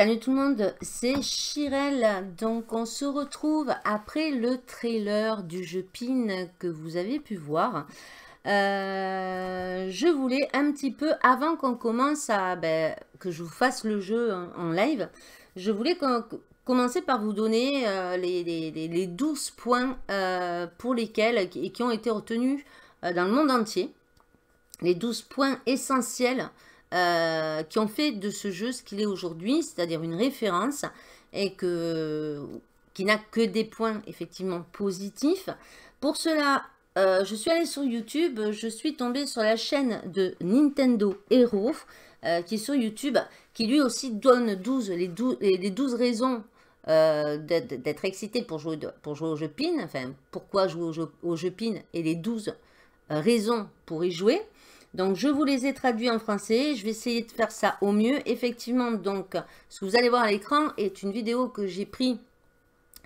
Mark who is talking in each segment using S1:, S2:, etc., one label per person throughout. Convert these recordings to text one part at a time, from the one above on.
S1: Salut tout le monde, c'est Chirel. Donc on se retrouve après le trailer du jeu PIN que vous avez pu voir. Euh, je voulais un petit peu, avant qu'on commence à, ben, que je vous fasse le jeu en, live, je voulais commencer par vous donner euh, les, 12 points euh, pour lesquels, et qui ont été retenus dans le monde entier. Les 12 points essentiels euh, qui ont fait de ce jeu ce qu'il est aujourd'hui, c'est-à-dire une référence et que, qui n'a que des points effectivement positifs. Pour cela, euh, je suis allée sur YouTube, je suis tombée sur la chaîne de Nintendo Hero, euh, qui est sur YouTube, qui lui aussi donne 12, les, 12, les 12 raisons d'être excité pour jouer, pour jouer au jeu PIN, enfin pourquoi jouer au jeu, au jeu PIN et les 12 raisons pour y jouer. Donc, je vous les ai traduits en français. Je vais essayer de faire ça au mieux. Effectivement, donc, ce que vous allez voir à l'écran est une vidéo que j'ai prise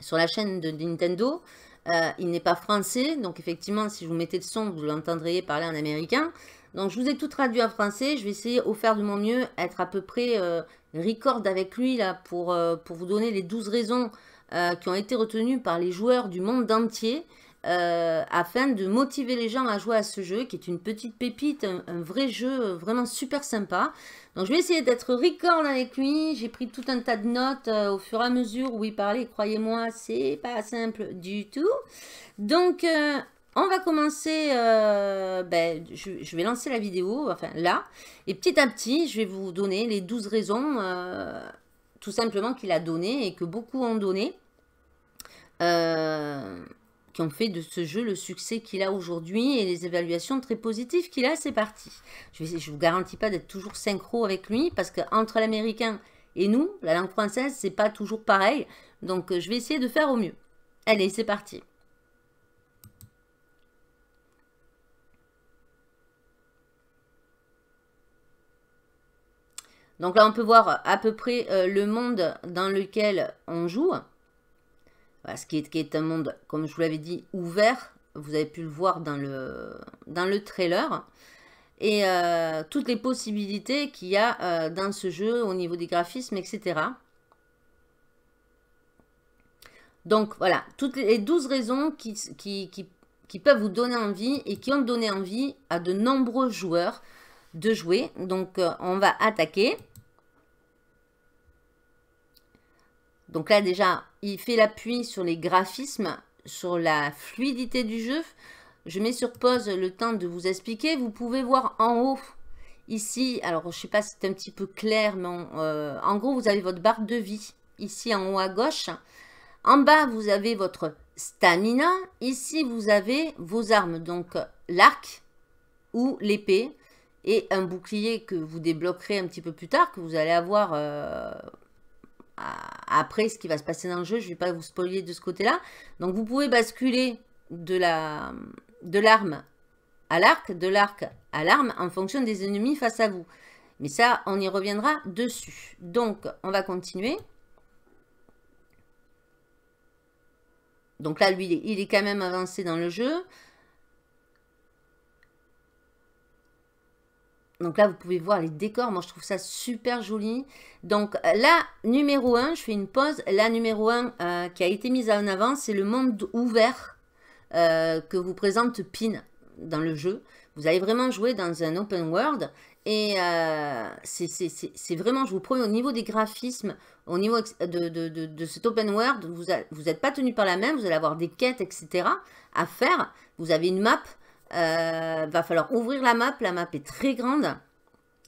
S1: sur la chaîne de Nintendo. Euh, il n'est pas français, donc effectivement, si vous mettais le son, vous l'entendriez parler en américain. Donc, je vous ai tout traduit en français. Je vais essayer au faire de mon mieux, être à peu près euh, record avec lui là pour, euh, pour vous donner les 12 raisons qui ont été retenues par les joueurs du monde entier. Euh, afin de motiver les gens à jouer à ce jeu qui est une petite pépite, un, vrai jeu vraiment super sympa. Donc je vais essayer d'être record avec lui, j'ai pris tout un tas de notes euh, au fur et à mesure où il parlait, croyez-moi c'est pas simple du tout. Donc euh, on va commencer, ben, je, vais lancer la vidéo, enfin là, et petit à petit je vais vous donner les 12 raisons tout simplement qu'il a donné et que beaucoup ont donné. Euh, qui ont fait de ce jeu le succès qu'il a aujourd'hui et les évaluations très positives qu'il a. C'est parti. Je ne vous garantis pas d'être toujours synchro avec lui parce qu'entre l'américain et nous, la langue française, c'est pas toujours pareil. Donc, je vais essayer de faire au mieux. Allez, c'est parti. Donc là, on peut voir à peu près euh, le monde dans lequel on joue ce qui est, un monde, comme je vous l'avais dit, ouvert. Vous avez pu le voir dans le, dans le trailer. Et euh, toutes les possibilités qu'il y a euh, dans ce jeu au niveau des graphismes, etc. Donc voilà, toutes les 12 raisons qui, qui, qui, peuvent vous donner envie et qui ont donné envie à de nombreux joueurs de jouer. Donc euh, on va attaquer. Donc là déjà, il fait l'appui sur les graphismes, sur la fluidité du jeu. Je mets sur pause le temps de vous expliquer. Vous pouvez voir en haut, ici, alors je ne sais pas si c'est un petit peu clair, mais euh, en gros, vous avez votre barre de vie, ici en haut à gauche. En bas, vous avez votre stamina. Ici, vous avez vos armes, donc l'arc ou l'épée et un bouclier que vous débloquerez un petit peu plus tard, que vous allez avoir euh, après ce qui va se passer dans le jeu. Je ne vais pas vous spoiler de ce côté-là. Donc vous pouvez basculer de la de l'arme à l'arc, de l'arc à l'arme en fonction des ennemis face à vous. Mais ça, on y reviendra dessus. Donc, on va continuer. Donc là, lui, il est quand même avancé dans le jeu. Donc là, vous pouvez voir les décors. Moi, je trouve ça super joli. Donc là, numéro 1, je fais une pause. La numéro 1 euh, qui a été mise en avant, c'est le monde ouvert euh, que vous présente Pin dans le jeu. Vous allez vraiment jouer dans un open world. Et euh, c'est vraiment, je vous promets, au niveau des graphismes, au niveau de, de, cet open world, vous n'êtes pas tenu par la main. Vous allez avoir des quêtes, etc. à faire. Vous avez une map euh, va falloir ouvrir la map. La map est très grande.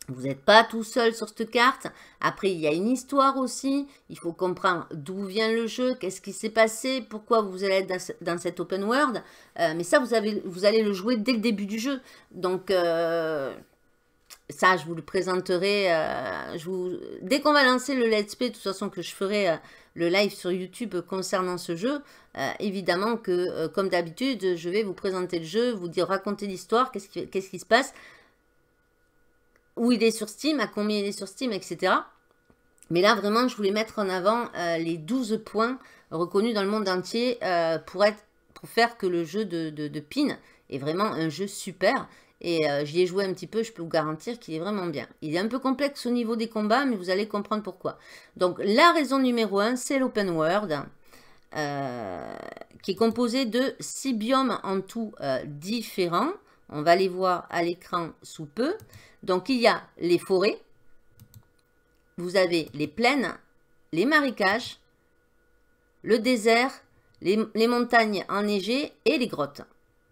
S1: Vous n'êtes pas tout seul sur cette carte. Après, il y a une histoire aussi. Il faut comprendre d'où vient le jeu, qu'est-ce qui s'est passé, pourquoi vous allez être dans, cette open world. Euh, mais ça, vous, avez, vous allez le jouer dès le début du jeu. Donc, euh, ça, je vous le présenterai. Euh, je vous... Dès qu'on va lancer le let's play, de toute façon, que je ferai le live sur YouTube concernant ce jeu, euh, évidemment que, euh, comme d'habitude, je vais vous présenter le jeu, vous dire, raconter l'histoire, qu'est-ce qui, se passe, où il est sur Steam, à combien il est sur Steam, etc. Mais là, vraiment, je voulais mettre en avant euh, les 12 points reconnus dans le monde entier pour, être, pour faire que le jeu de, de, PIN est vraiment un jeu super Et j'y ai joué un petit peu, je peux vous garantir qu'il est vraiment bien. Il est un peu complexe au niveau des combats, mais vous allez comprendre pourquoi. Donc la raison numéro 1, c'est l'open world, qui est composé de 6 biomes en tout euh, différents. On va les voir à l'écran sous peu. Donc il y a les forêts, vous avez les plaines, les marécages, le désert, les, les montagnes enneigées et les grottes.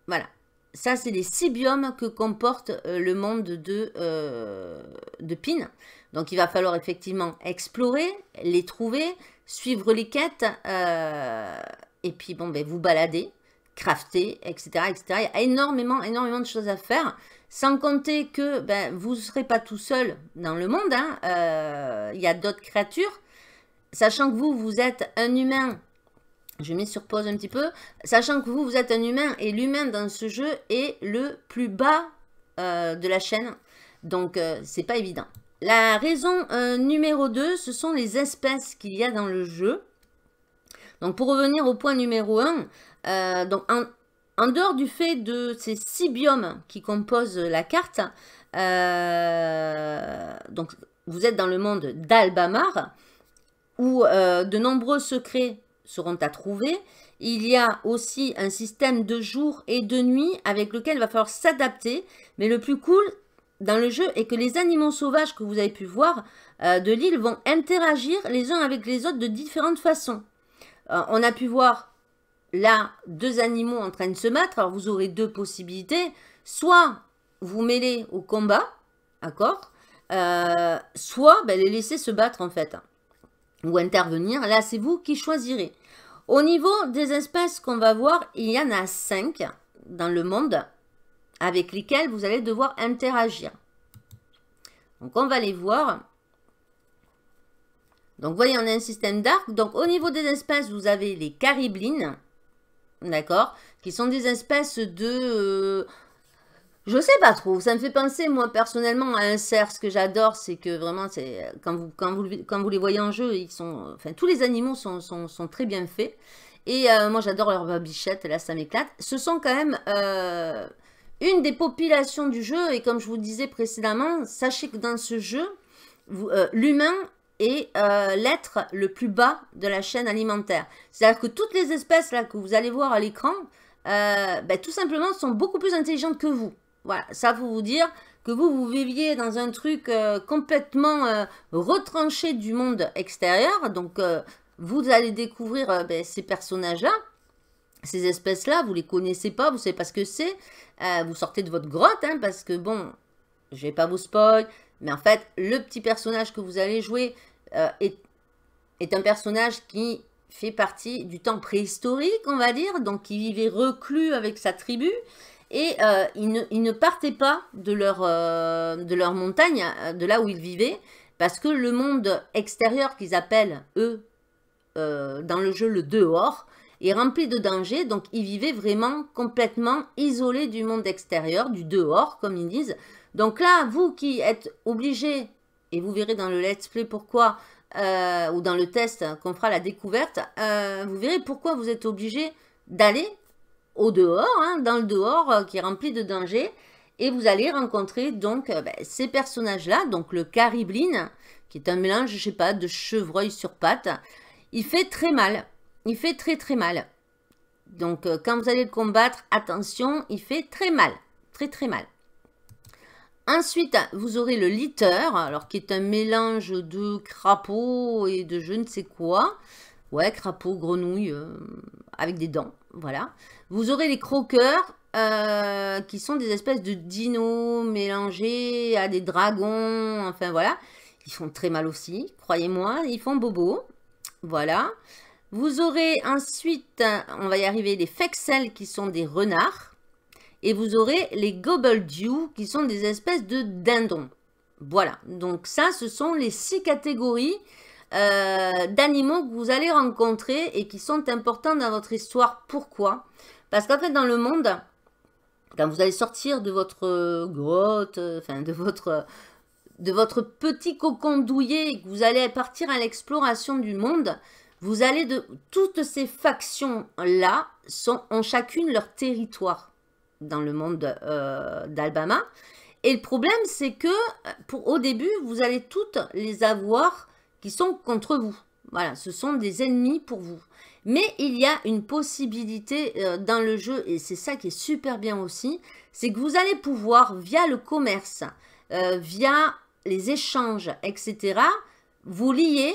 S1: Voilà ça, c'est les six biomes que comporte euh, le monde de, euh, de Pin. Donc, il va falloir effectivement explorer, les trouver, suivre les quêtes, euh, et puis, bon, ben, vous balader, crafter, etc., etc. Il y a énormément, énormément de choses à faire, sans compter que ben, vous ne serez pas tout seul dans le monde. Hein. il y a d'autres créatures. Sachant que vous, vous êtes un humain je mets sur pause un petit peu, sachant que vous, vous êtes un humain et l'humain dans ce jeu est le plus bas euh, de la chaîne. Donc, euh, c'est pas évident. La raison euh, numéro 2, ce sont les espèces qu'il y a dans le jeu. Donc, pour revenir au point numéro 1, donc en, dehors du fait de ces six biomes qui composent la carte, donc vous êtes dans le monde d'Albamar, où de nombreux secrets seront à trouver. Il y a aussi un système de jour et de nuit avec lequel il va falloir s'adapter. Mais le plus cool dans le jeu est que les animaux sauvages que vous avez pu voir euh, de l'île vont interagir les uns avec les autres de différentes façons. Euh, on a pu voir là deux animaux en train de se mettre. Alors vous aurez deux possibilités. Soit vous mêlez au combat, d'accord euh, Soit ben, les laisser se battre en fait ou intervenir. Là, c'est vous qui choisirez. Au niveau des espèces qu'on va voir, il y en a cinq dans le monde avec lesquelles vous allez devoir interagir. Donc, on va les voir. Donc, voyez, on a un système d'arc. Donc, au niveau des espèces, vous avez les cariblines, d'accord, qui sont des espèces de... Euh, je sais pas trop. Ça me fait penser, moi, personnellement, à un cerf. Ce que j'adore, c'est que vraiment, c'est quand vous, quand, vous, les voyez en jeu, ils sont, enfin, tous les animaux sont très bien faits. Et euh, moi, j'adore leur babichette. Là, ça m'éclate. Ce sont quand même euh, une des populations du jeu. Et comme je vous disais précédemment, sachez que dans ce jeu, euh, l'humain est l'être le plus bas de la chaîne alimentaire. C'est-à-dire que toutes les espèces là que vous allez voir à l'écran, ben, tout simplement, sont beaucoup plus intelligentes que vous. Voilà, ça faut vous dire que vous, vous viviez dans un truc euh, complètement euh, retranché du monde extérieur. Donc, euh, vous allez découvrir ben, ces personnages-là, ces espèces-là, vous les connaissez pas, vous savez pas ce que c'est. Vous sortez de votre grotte, hein, parce que bon, je vais pas vous spoil, mais en fait, le petit personnage que vous allez jouer est, est un personnage qui fait partie du temps préhistorique, on va dire, donc qui vivait reclus avec sa tribu, et euh, ils, ne, partaient pas de leur, euh, de leur montagne, euh, de là où ils vivaient, parce que le monde extérieur qu'ils appellent, eux, dans le jeu le dehors, est rempli de dangers, donc ils vivaient vraiment complètement isolés du monde extérieur, du dehors, comme ils disent. Donc là, vous qui êtes obligés, et vous verrez dans le let's play pourquoi, ou dans le test qu'on fera la découverte, vous verrez pourquoi vous êtes obligés d'aller au dehors, hein, dans le dehors euh, qui est rempli de dangers. Et vous allez rencontrer donc euh, ben, ces personnages-là, donc le caribline, qui est un mélange, je sais pas, de chevreuil sur pattes. Il fait très mal. Il fait très très mal. Donc euh, quand vous allez le combattre, attention, il fait très mal. Très très mal. Ensuite, vous aurez le litter, alors qui est un mélange de crapaud et de je ne sais quoi. Ouais, crapaud, grenouille, avec des dents, voilà. Vous aurez les croqueurs, euh, qui sont des espèces de dinos mélangés à des dragons, enfin voilà. Ils font très mal aussi, croyez-moi, ils font bobo. Voilà. Vous aurez ensuite, on va y arriver, les fexels qui sont des renards. Et vous aurez les gobbledew qui sont des espèces de dindons. Voilà, donc ça, ce sont les six catégories euh, d'animaux que vous allez rencontrer et qui sont importants dans votre histoire. Pourquoi? Parce qu'en fait, dans le monde, quand vous allez sortir de votre grotte, enfin de votre, de votre petit cocon douillet et que vous allez partir à l'exploration du monde, vous allez de toutes ces factions-là ont chacune leur territoire. dans le monde d'Albama. Et le problème, c'est que pour, au début, vous allez toutes les avoir qui sont contre vous. Voilà, ce sont des ennemis pour vous. Mais il y a une possibilité euh, dans le jeu, et c'est ça qui est super bien aussi, c'est que vous allez pouvoir, via le commerce, euh, via les échanges, etc., vous lier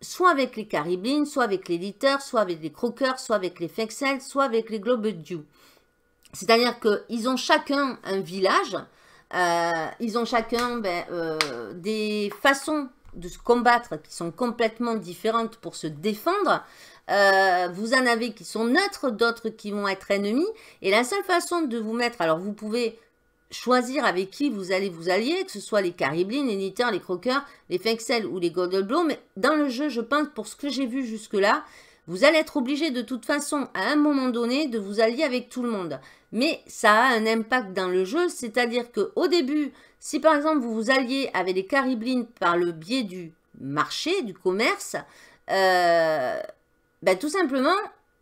S1: soit avec les Caribbean, soit avec les soit avec les Croqueurs, soit avec les Fexel, soit avec les Globe Dew. C'est-à-dire qu'ils ont chacun un village, euh, ils ont chacun ben, des façons de se combattre qui sont complètement différentes pour se défendre. Euh, vous en avez qui sont neutres, d'autres qui vont être ennemis. Et la seule façon de vous mettre, alors vous pouvez choisir avec qui vous allez vous allier, que ce soit les Cariblines, les Nitters, les Croqueurs, les Fexel ou les. Mais dans le jeu, je pense, pour ce que j'ai vu jusque-là, vous allez être obligé de toute façon, à un moment donné, de vous allier avec tout le monde. Mais ça a un impact dans le jeu, c'est-à-dire qu'au début, si par exemple vous vous alliez avec les Cariblines par le biais du marché, du commerce, euh, ben, tout simplement,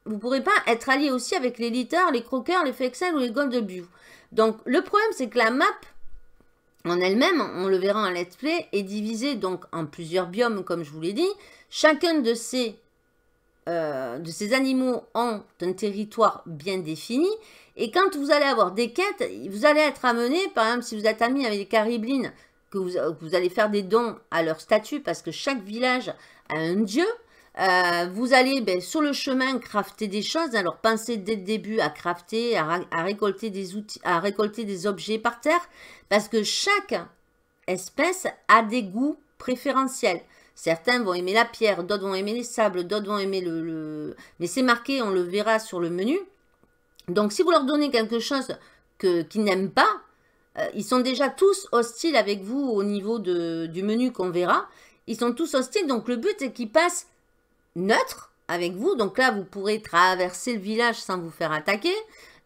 S1: vous ne pourrez pas être allié aussi avec les litters, les croqueurs, les fexels ou les Gold Donc le problème c'est que la map en elle-même, on le verra en let's play, est divisée donc en plusieurs biomes comme je vous l'ai dit. Chacun de ces, euh, de ces animaux ont un territoire bien défini et quand vous allez avoir des quêtes, vous allez être amené, par exemple, si vous êtes ami avec les Cariblines, que vous, allez faire des dons à leur statut, parce que chaque village a un dieu, euh, vous allez ben, sur le chemin crafter des choses. Alors pensez dès le début à crafter, à, récolter des outils, à récolter des objets par terre, parce que chaque espèce a des goûts préférentiels. Certains vont aimer la pierre, d'autres vont aimer les sables, d'autres vont aimer le... Mais c'est marqué, on le verra sur le menu. Donc, si vous leur donnez quelque chose qu'ils n'aiment pas, euh, ils sont déjà tous hostiles avec vous au niveau du menu qu'on verra. Ils sont tous hostiles, donc le but est qu'ils passent neutre avec vous. Donc là, vous pourrez traverser le village sans vous faire attaquer.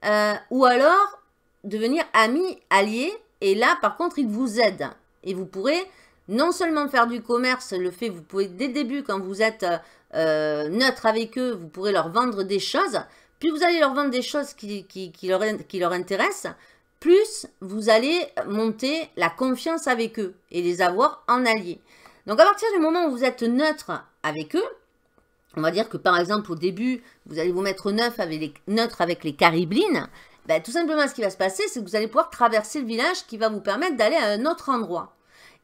S1: Euh, ou alors, devenir amis, alliés. Et là, par contre, ils vous aident. Et vous pourrez non seulement faire du commerce, le fait, vous pouvez dès le début, quand vous êtes euh, neutre avec eux, vous pourrez leur vendre des choses. Plus vous allez leur vendre des choses qui, leur, intéressent, plus vous allez monter la confiance avec eux et les avoir en alliés. Donc à partir du moment où vous êtes neutre avec eux, on va dire que par exemple au début, vous allez vous mettre neutre avec les cariblines, ben, tout simplement ce qui va se passer, c'est que vous allez pouvoir traverser le village qui va vous permettre d'aller à un autre endroit.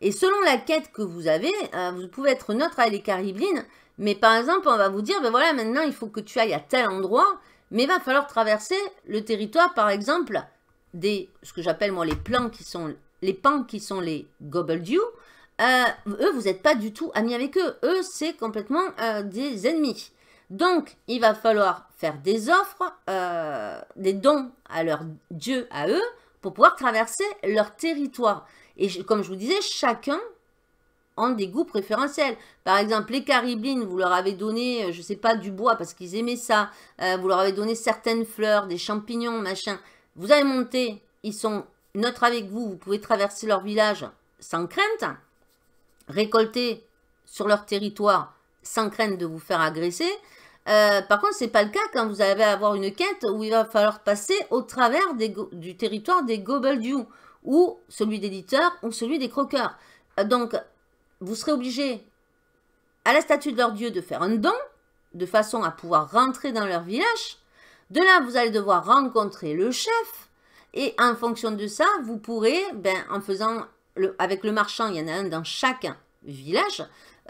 S1: Et selon la quête que vous avez, euh, vous pouvez être neutre avec les cariblines, mais par exemple, on va vous dire, ben voilà, maintenant il faut que tu ailles à tel endroit, mais il va falloir traverser le territoire, par exemple, des, ce que j'appelle moi les plans qui sont, les pans qui sont les Gobbledew. Euh, eux, vous n'êtes pas du tout amis avec eux. Eux, c'est complètement euh, des ennemis. Donc, il va falloir faire des offres, euh, des dons à leur dieu, à eux, pour pouvoir traverser leur territoire. Et comme je vous disais, chacun ont des goûts préférentiels. Par exemple, les caribines, vous leur avez donné, je ne sais pas, du bois parce qu'ils aimaient ça. Vous leur avez donné certaines fleurs, des champignons, machin. Vous allez monter, ils sont neutres avec vous, vous pouvez traverser leur village sans crainte, récolter sur leur territoire sans crainte de vous faire agresser. Euh, par contre, ce n'est pas le cas quand vous allez avoir une quête où il va falloir passer au travers du territoire des Gobbledew, ou celui des litters, ou celui des croqueurs. donc, vous serez obligé, à la statue de leur dieu, de faire un don, de façon à pouvoir rentrer dans leur village. De là, vous allez devoir rencontrer le chef. Et en fonction de ça, vous pourrez, ben, en faisant, avec le marchand, il y en a un dans chaque village,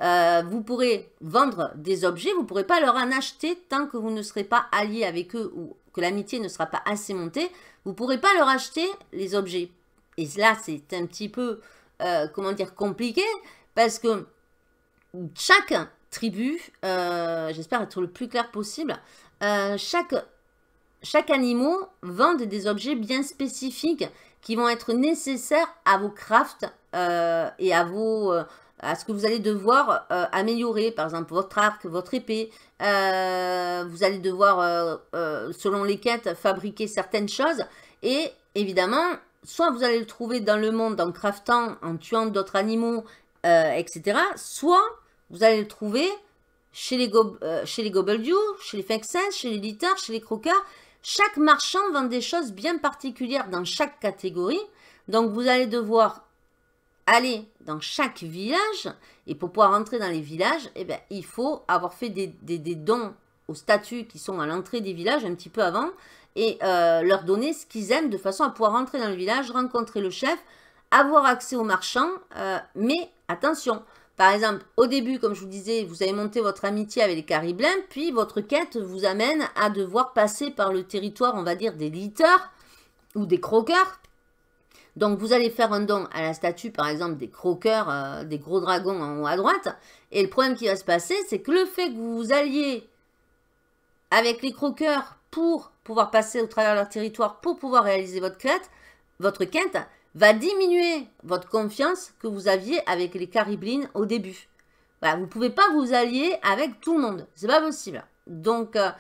S1: euh, vous pourrez vendre des objets, vous ne pourrez pas leur en acheter tant que vous ne serez pas allié avec eux ou que l'amitié ne sera pas assez montée. Vous ne pourrez pas leur acheter les objets. Et là, c'est un petit peu, euh, comment dire, compliqué parce que chaque tribu, euh, j'espère être le plus clair possible, chaque, chaque animal vend des objets bien spécifiques qui vont être nécessaires à vos crafts euh, et à vos à ce que vous allez devoir améliorer, par exemple votre arc, votre épée. vous allez devoir, selon les quêtes, fabriquer certaines choses. Et évidemment, soit vous allez le trouver dans le monde en craftant, en tuant d'autres animaux euh, etc. Soit vous allez le trouver chez les, go euh, chez les Gobbledew, chez les Fexens, chez les Litters, chez les Croqueurs, Chaque marchand vend des choses bien particulières dans chaque catégorie. Donc, vous allez devoir aller dans chaque village. Et pour pouvoir entrer dans les villages, eh bien, il faut avoir fait des, dons aux statues qui sont à l'entrée des villages un petit peu avant et euh, leur donner ce qu'ils aiment de façon à pouvoir rentrer dans le village, rencontrer le chef, avoir accès aux marchands. Euh, mais attention, par exemple, au début, comme je vous disais, vous avez monté votre amitié avec les Cariblins, puis votre quête vous amène à devoir passer par le territoire, on va dire, des litters ou des croqueurs. Donc, vous allez faire un don à la statue, par exemple, des croqueurs, euh, des gros dragons en haut à droite. Et le problème qui va se passer, c'est que le fait que vous alliez avec les croqueurs pour pouvoir passer au travers de leur territoire, pour pouvoir réaliser votre quête, votre quête, va diminuer votre confiance que vous aviez avec les cariblines au début. Voilà, vous ne pouvez pas vous allier avec tout le monde. C'est pas possible. Donc, euh,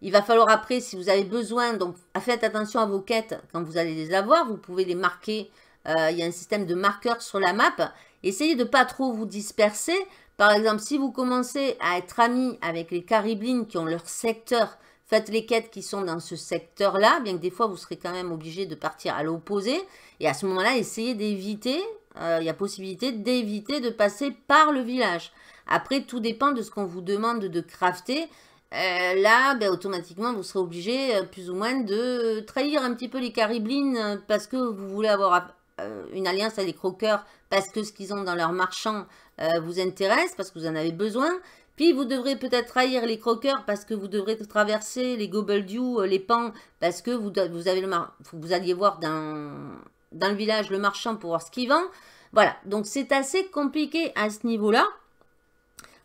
S1: il va falloir après, si vous avez besoin, donc faites attention à vos quêtes quand vous allez les avoir. Vous pouvez les marquer. Euh, il y a un système de marqueurs sur la map. Essayez de pas trop vous disperser. Par exemple, si vous commencez à être amis avec les cariblines qui ont leur secteur Faites les quêtes qui sont dans ce secteur-là, bien que des fois vous serez quand même obligé de partir à l'opposé. Et à ce moment-là, essayez d'éviter, euh, il y a possibilité d'éviter de passer par le village. Après, tout dépend de ce qu'on vous demande de crafter. Euh, là, ben, automatiquement, vous serez obligé euh, plus ou moins de trahir un petit peu les cariblines parce que vous voulez avoir une alliance avec les croqueurs parce que ce qu'ils ont dans leur marchand vous intéresse, parce que vous en avez besoin. Puis vous devrez peut-être trahir les croqueurs parce que vous devrez traverser les gobbledew, euh, les pans, parce que vous, avez le vous alliez voir dans, dans le village le marchand pour voir ce qu'il vend. Voilà, donc c'est assez compliqué à ce niveau-là.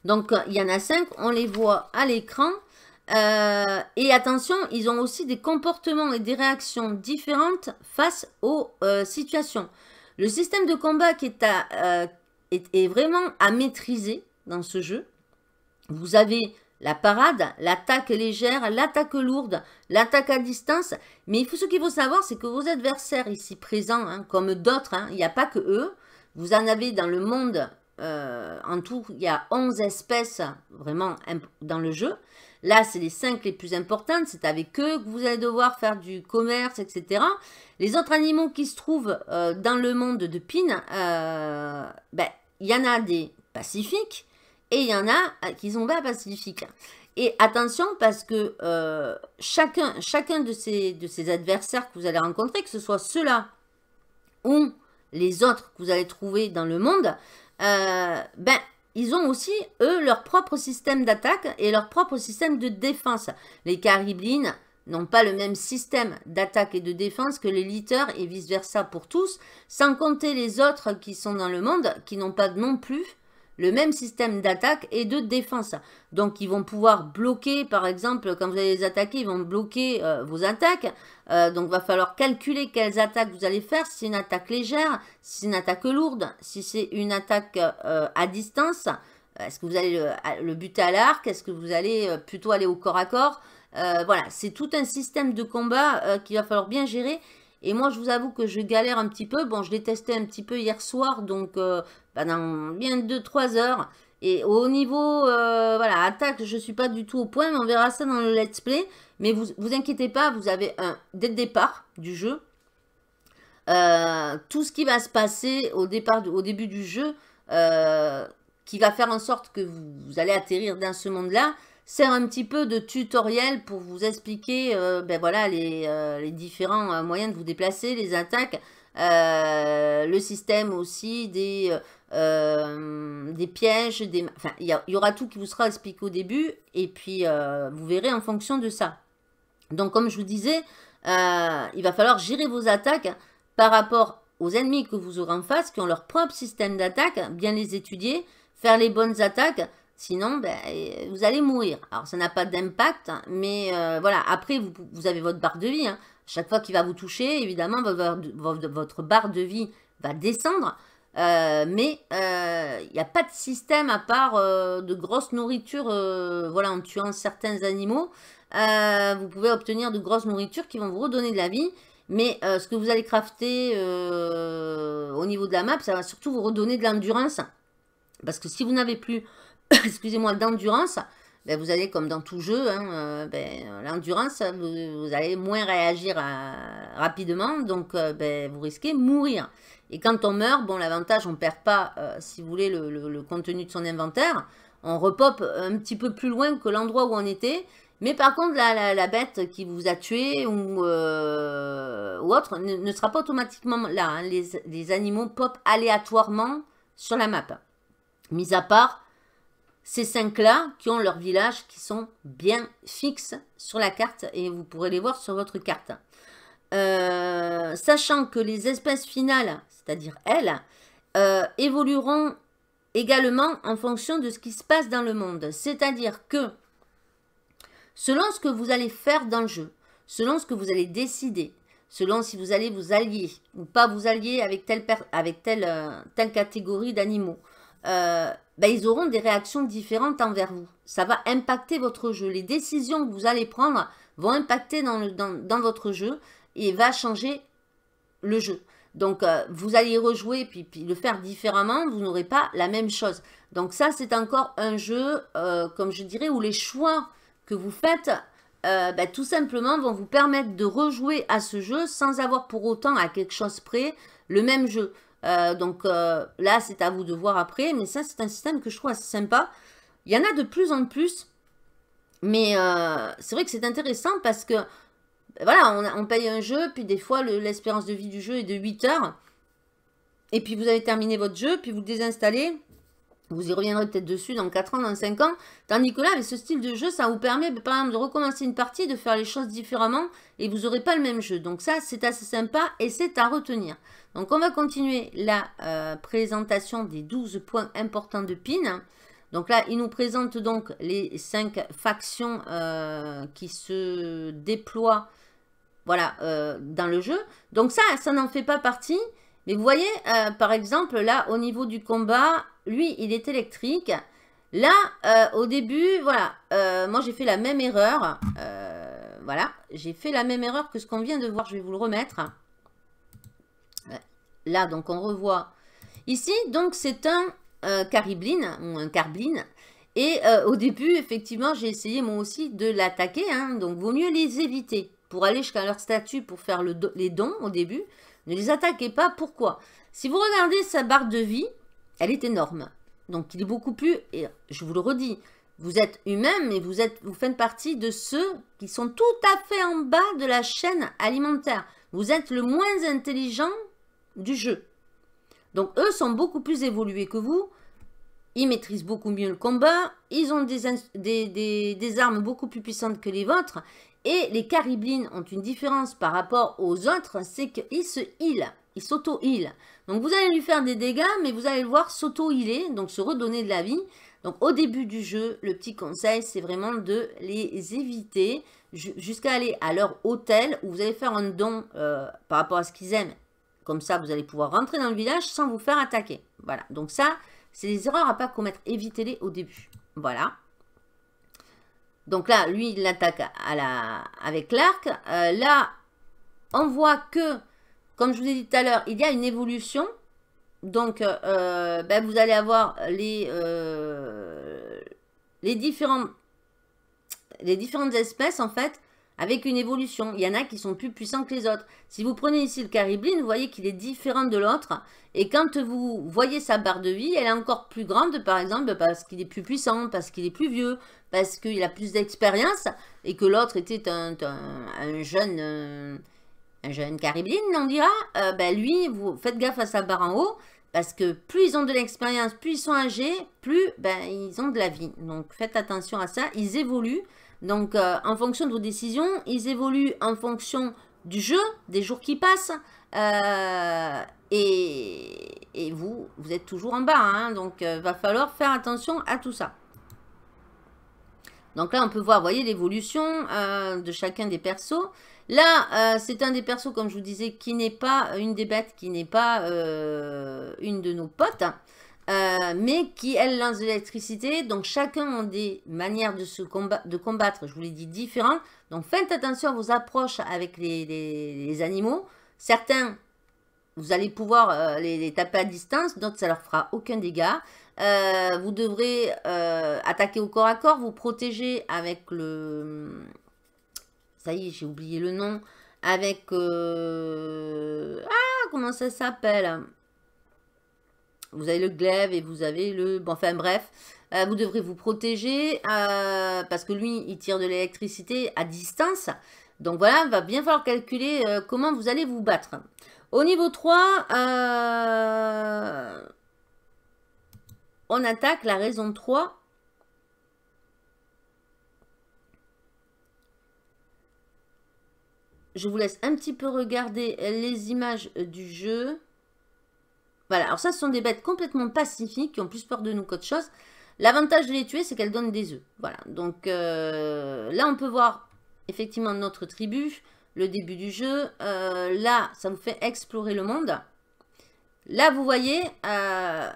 S1: Donc il y en a cinq, on les voit à l'écran. Euh, et attention, ils ont aussi des comportements et des réactions différentes face aux euh, situations. Le système de combat qui est, à, est vraiment à maîtriser dans ce jeu. Vous avez la parade, l'attaque légère, l'attaque lourde, l'attaque à distance. Mais ce qu'il faut savoir, c'est que vos adversaires ici présents, hein, comme d'autres, hein, il n'y a pas que eux. Vous en avez dans le monde, euh, en tout, il y a 11 espèces vraiment dans le jeu. Là, c'est les 5 les plus importantes. C'est avec eux que vous allez devoir faire du commerce, etc. Les autres animaux qui se trouvent euh, dans le monde de Pin, euh, ben, il y en a des pacifiques, et il y en a euh, qui sont pas pacifiques. Et attention parce que euh, chacun, chacun de, ces, de ces adversaires que vous allez rencontrer, que ce soit ceux-là ou les autres que vous allez trouver dans le monde, euh, ben, ils ont aussi, eux, leur propre système d'attaque et leur propre système de défense. Les cariblines n'ont pas le même système d'attaque et de défense que les litters et vice-versa pour tous, sans compter les autres qui sont dans le monde, qui n'ont pas non plus le même système d'attaque et de défense. Donc, ils vont pouvoir bloquer, par exemple, quand vous allez les attaquer, ils vont bloquer euh, vos attaques. Euh, donc, il va falloir calculer quelles attaques vous allez faire. Si c'est une attaque légère, si c'est une attaque lourde, si c'est une attaque euh, à distance. Est-ce que vous allez le, buter à l'arc? Est-ce que vous allez plutôt aller au corps à corps? Voilà, c'est tout un système de combat qu'il va falloir bien gérer. Et moi, je vous avoue que je galère un petit peu. Bon, je l'ai testé un petit peu hier soir, donc pendant bien 2-3 heures. Et au niveau, euh, voilà, attaque, je ne suis pas du tout au point, mais on verra ça dans le let's play. Mais vous vous inquiétez pas, vous avez un, dès le départ du jeu, euh, tout ce qui va se passer au, début du jeu, euh, qui va faire en sorte que vous, allez atterrir dans ce monde-là, sert un petit peu de tutoriel pour vous expliquer ben voilà, les, les différents moyens de vous déplacer, les attaques, le système aussi des euh, des pièges, des... enfin, il y, aura tout qui vous sera expliqué au début, et puis euh, vous verrez en fonction de ça. Donc, comme je vous disais, euh, il va falloir gérer vos attaques par rapport aux ennemis que vous aurez en face, qui ont leur propre système d'attaque, bien les étudier, faire les bonnes attaques, sinon ben, vous allez mourir. Alors ça n'a pas d'impact, mais voilà, après vous, avez votre barre de vie. Hein. Chaque fois qu'il va vous toucher, évidemment, votre barre de vie va descendre. Euh, mais il euh, n'y a pas de système à part euh, de grosse nourriture, voilà, en tuant certains animaux. vous pouvez obtenir de grosses nourritures qui vont vous redonner de la vie. Mais ce que vous allez crafter au niveau de la map, ça va surtout vous redonner de l'endurance. Parce que si vous n'avez plus, excusez-moi, d'endurance, ben, vous allez, comme dans tout jeu, hein, ben, l'endurance, vous, allez moins réagir rapidement, donc ben, vous risquez de mourir. Et quand on meurt, bon, l'avantage, on ne perd pas, si vous voulez, le, contenu de son inventaire. On repop un petit peu plus loin que l'endroit où on était. Mais par contre, la, bête qui vous a tué ou, autre ne, sera pas automatiquement là. Hein. Les, les, animaux pop aléatoirement sur la map. Mis à part ces cinq-là qui ont leur village qui sont bien fixes sur la carte et vous pourrez les voir sur votre carte. Euh, sachant que les espèces finales, c'est-à-dire elles, euh, évolueront également en fonction de ce qui se passe dans le monde. C'est-à-dire que selon ce que vous allez faire dans le jeu, selon ce que vous allez décider, selon si vous allez vous allier ou pas vous allier avec telle, avec euh, catégorie d'animaux, ben, ils auront des réactions différentes envers vous. Ça va impacter votre jeu. Les décisions que vous allez prendre vont impacter dans, votre jeu et va changer le jeu. Donc, euh, vous allez rejouer puis, le faire différemment, vous n'aurez pas la même chose. Donc ça, c'est encore un jeu, euh, comme je dirais, où les choix que vous faites, ben, tout simplement, vont vous permettre de rejouer à ce jeu sans avoir pour autant à quelque chose près le même jeu. Euh, donc euh, là, c'est à vous de voir après. Mais ça, c'est un système que je trouve assez sympa. Il y en a de plus en plus. Mais euh, c'est vrai que c'est intéressant parce que, voilà, on, paye un jeu, puis des fois, l'espérance de vie du jeu est de 8 heures. Et puis vous avez terminé votre jeu, puis vous le désinstallez. Vous y reviendrez peut-être dessus dans 4 ans, dans 5 ans. Tandis que là, avec ce style de jeu, ça vous permet, par exemple, de recommencer une partie, de faire les choses différemment, et vous n'aurez pas le même jeu. Donc ça, c'est assez sympa, et c'est à retenir. Donc on va continuer la euh, présentation des 12 points importants de PIN. Donc là, il nous présente donc les 5 factions euh, qui se déploient voilà, euh, dans le jeu. Donc ça, ça n'en fait pas partie. Mais vous voyez, par exemple, là, au niveau du combat, lui, il est électrique. Là, euh, au début, voilà, euh, moi j'ai fait la même erreur. Euh, voilà, j'ai fait la même erreur que ce qu'on vient de voir. Je vais vous le remettre. Là, donc on revoit. Ici, donc c'est un caribline ou un carbline. Et au début, effectivement, j'ai essayé moi aussi de l'attaquer. Hein. donc, vaut mieux les éviter. Pour aller jusqu'à leur statut, pour faire les dons au début, ne les attaquez pas. Pourquoi? Si vous regardez sa barre de vie, elle est énorme. Donc il est beaucoup plus, et je vous le redis, vous êtes humain, mais vous, vous faites partie de ceux qui sont tout à fait en bas de la chaîne alimentaire. Vous êtes le moins intelligent du jeu. Donc eux sont beaucoup plus évolués que vous. Ils maîtrisent beaucoup mieux le combat. Ils ont des, armes beaucoup plus puissantes que les vôtres. Et les cariblines ont une différence par rapport aux autres, c'est qu'ils se heal. Ils s'auto-heal. Donc vous allez lui faire des dégâts, mais vous allez le voir s'auto-healer, donc se redonner de la vie. Donc au début du jeu, le petit conseil, c'est vraiment de les éviter jusqu'à aller à leur hôtel où vous allez faire un don euh, par rapport à ce qu'ils aiment. Comme ça, vous allez pouvoir rentrer dans le village sans vous faire attaquer. Voilà, donc ça, c'est des erreurs à ne pas commettre. Évitez-les au début. Voilà. Donc là, lui, il l'attaque avec l'arc. Euh, là, on voit que comme je vous ai dit tout à l'heure, il y a une évolution. Donc, euh, ben, vous allez avoir les, euh, les, différents, les différentes espèces, en fait, avec une évolution. Il y en a qui sont plus puissants que les autres. Si vous prenez ici le caribline, vous voyez qu'il est différent de l'autre. Et quand vous voyez sa barre de vie, elle est encore plus grande, par exemple, parce qu'il est plus puissant, parce qu'il est plus vieux, parce qu'il a plus d'expérience, et que l'autre était un, un, jeune... Euh, caribline, on dira, euh, ben lui, vous faites gaffe à sa barre en haut, parce que plus ils ont de l'expérience, plus ils sont âgés, plus ben, ils ont de la vie. Donc faites attention à ça, ils évoluent. Donc euh, en fonction de vos décisions, ils évoluent en fonction du jeu, des jours qui passent. Euh, et, vous, vous êtes toujours en bas. Hein, donc va falloir faire attention à tout ça. Donc là, on peut voir, vous voyez, l'évolution de chacun des persos. Là, euh, c'est un des persos, comme je vous disais, qui n'est pas une des bêtes, qui n'est pas euh, une de nos potes, euh, mais qui, elle, lance de l'électricité. Donc, chacun a des manières de, se de combattre, je vous l'ai dit, différentes. Donc, faites attention à vos approches avec les, animaux. Certains, vous allez pouvoir les, taper à distance, d'autres, ça leur fera aucun dégât. Euh, vous devrez euh, attaquer au corps à corps, vous protéger avec le... Ça y est, j'ai oublié le nom. Avec... Euh, ah, comment ça s'appelle? Vous avez le glaive et vous avez le... Bon, enfin bref, vous devrez vous protéger parce que lui, il tire de l'électricité à distance. Donc voilà, il va bien falloir calculer comment vous allez vous battre. Au niveau 3, on attaque la raison 3. Je vous laisse un petit peu regarder les images du jeu. Voilà, alors ça, ce sont des bêtes complètement pacifiques qui ont plus peur de nous qu'autre chose. L'avantage de les tuer, c'est qu'elles donnent des œufs. Voilà, donc euh, là, on peut voir effectivement notre tribu, le début du jeu. Euh, là, ça vous fait explorer le monde. Là, vous voyez, euh,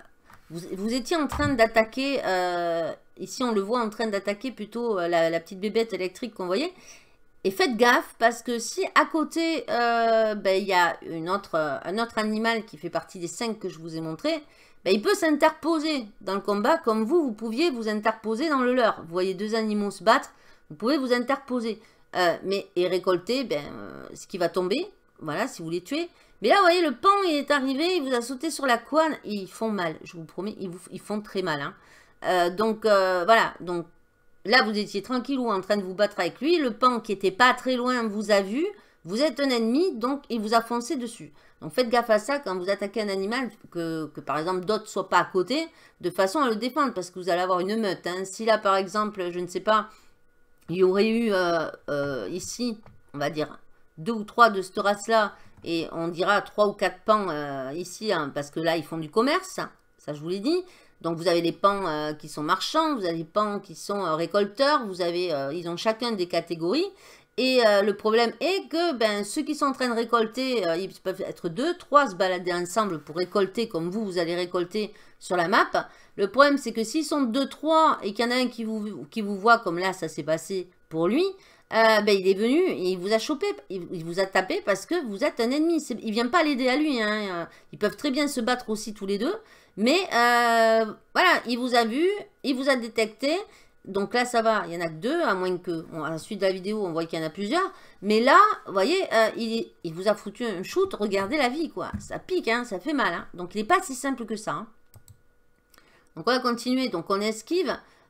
S1: vous, étiez en train d'attaquer, ici on le voit en train d'attaquer plutôt la, petite bébête électrique qu'on voyait. Et faites gaffe parce que si à côté euh, ben, il y a un autre animal qui fait partie des cinq que je vous ai montré, ben, il peut s'interposer dans le combat comme vous, vous pouviez vous interposer dans le leur. Vous voyez deux animaux se battre, vous pouvez vous interposer. mais et récolter ben, ce qui va tomber, voilà, si vous les tuez. Mais là, vous voyez, le pan, il est arrivé, il vous a sauté sur la couenne. ils font mal, je vous promets, ils, vous, ils font très mal. Hein. Euh, donc, euh, voilà. Donc, là, vous étiez tranquille ou en train de vous battre avec lui. Le pan, qui était pas très loin, vous a vu. Vous êtes un ennemi, donc il vous a foncé dessus. Donc, faites gaffe à ça quand vous attaquez un animal, que, par exemple, d'autres ne soient pas à côté, de façon à le défendre, parce que vous allez avoir une meute. Hein. Si là, par exemple, je ne sais pas, il y aurait eu euh, ici, on va dire, deux ou trois de cette race-là, et on dira trois ou quatre pans euh, ici, hein, parce que là, ils font du commerce, ça je vous l'ai dit. Donc vous avez des pans euh, qui sont marchands, vous avez des pans qui sont euh, récolteurs, vous avez, ils ont chacun des catégories. Et le problème est que ben, ceux qui sont en train de récolter, ils peuvent être deux, trois, se balader ensemble pour récolter comme vous, vous allez récolter sur la map. Le problème, c'est que s'ils sont deux, trois et qu'il y en a un qui vous, voit comme là, ça s'est passé pour lui, euh, ben, il est venu, il vous a chopé, il, vous a tapé parce que vous êtes un ennemi. Il vient pas l'aider à lui. Hein. Euh, ils peuvent très bien se battre aussi tous les deux. Mais euh, voilà, il vous a vu, il vous a détecté. Donc là, ça va, il y en a que deux, à moins que, à la suite de la vidéo, on voit qu'il y en a plusieurs. Mais là, vous voyez, il, il, vous a foutu un shoot, regardez la vie, quoi. Ça pique, hein, ça fait mal. Hein. Donc, il n'est pas si simple que ça. Hein. Donc, on va continuer. Donc, on esquive.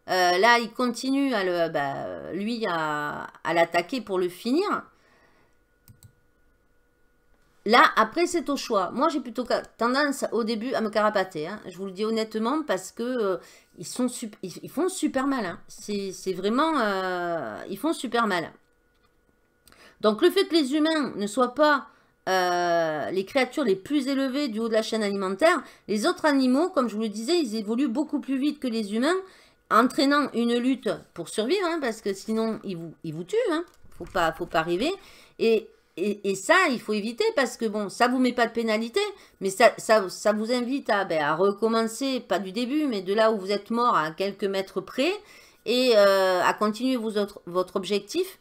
S1: Euh, là, il continue à le, bah, lui à, l'attaquer pour le finir. Là, après, c'est au choix. Moi, j'ai plutôt tendance au début à me carapater. Hein. Je vous le dis honnêtement parce que euh, ils, sont ils, font super mal. Hein. C'est vraiment... Euh, ils font super mal. Donc, le fait que les humains ne soient pas les créatures les plus élevées du haut de la chaîne alimentaire, les autres animaux, comme je vous le disais, ils évoluent beaucoup plus vite que les humains entraînant une lutte pour survivre, hein, parce que sinon, ils vous, il vous tuent. Faut pas, faut pas arriver. Et, et, ça, il faut éviter parce que, bon, ça vous met pas de pénalité, mais ça, ça, vous invite à, ben, à recommencer, pas du début, mais de là où vous êtes mort à quelques mètres près, et euh, à continuer votre objectif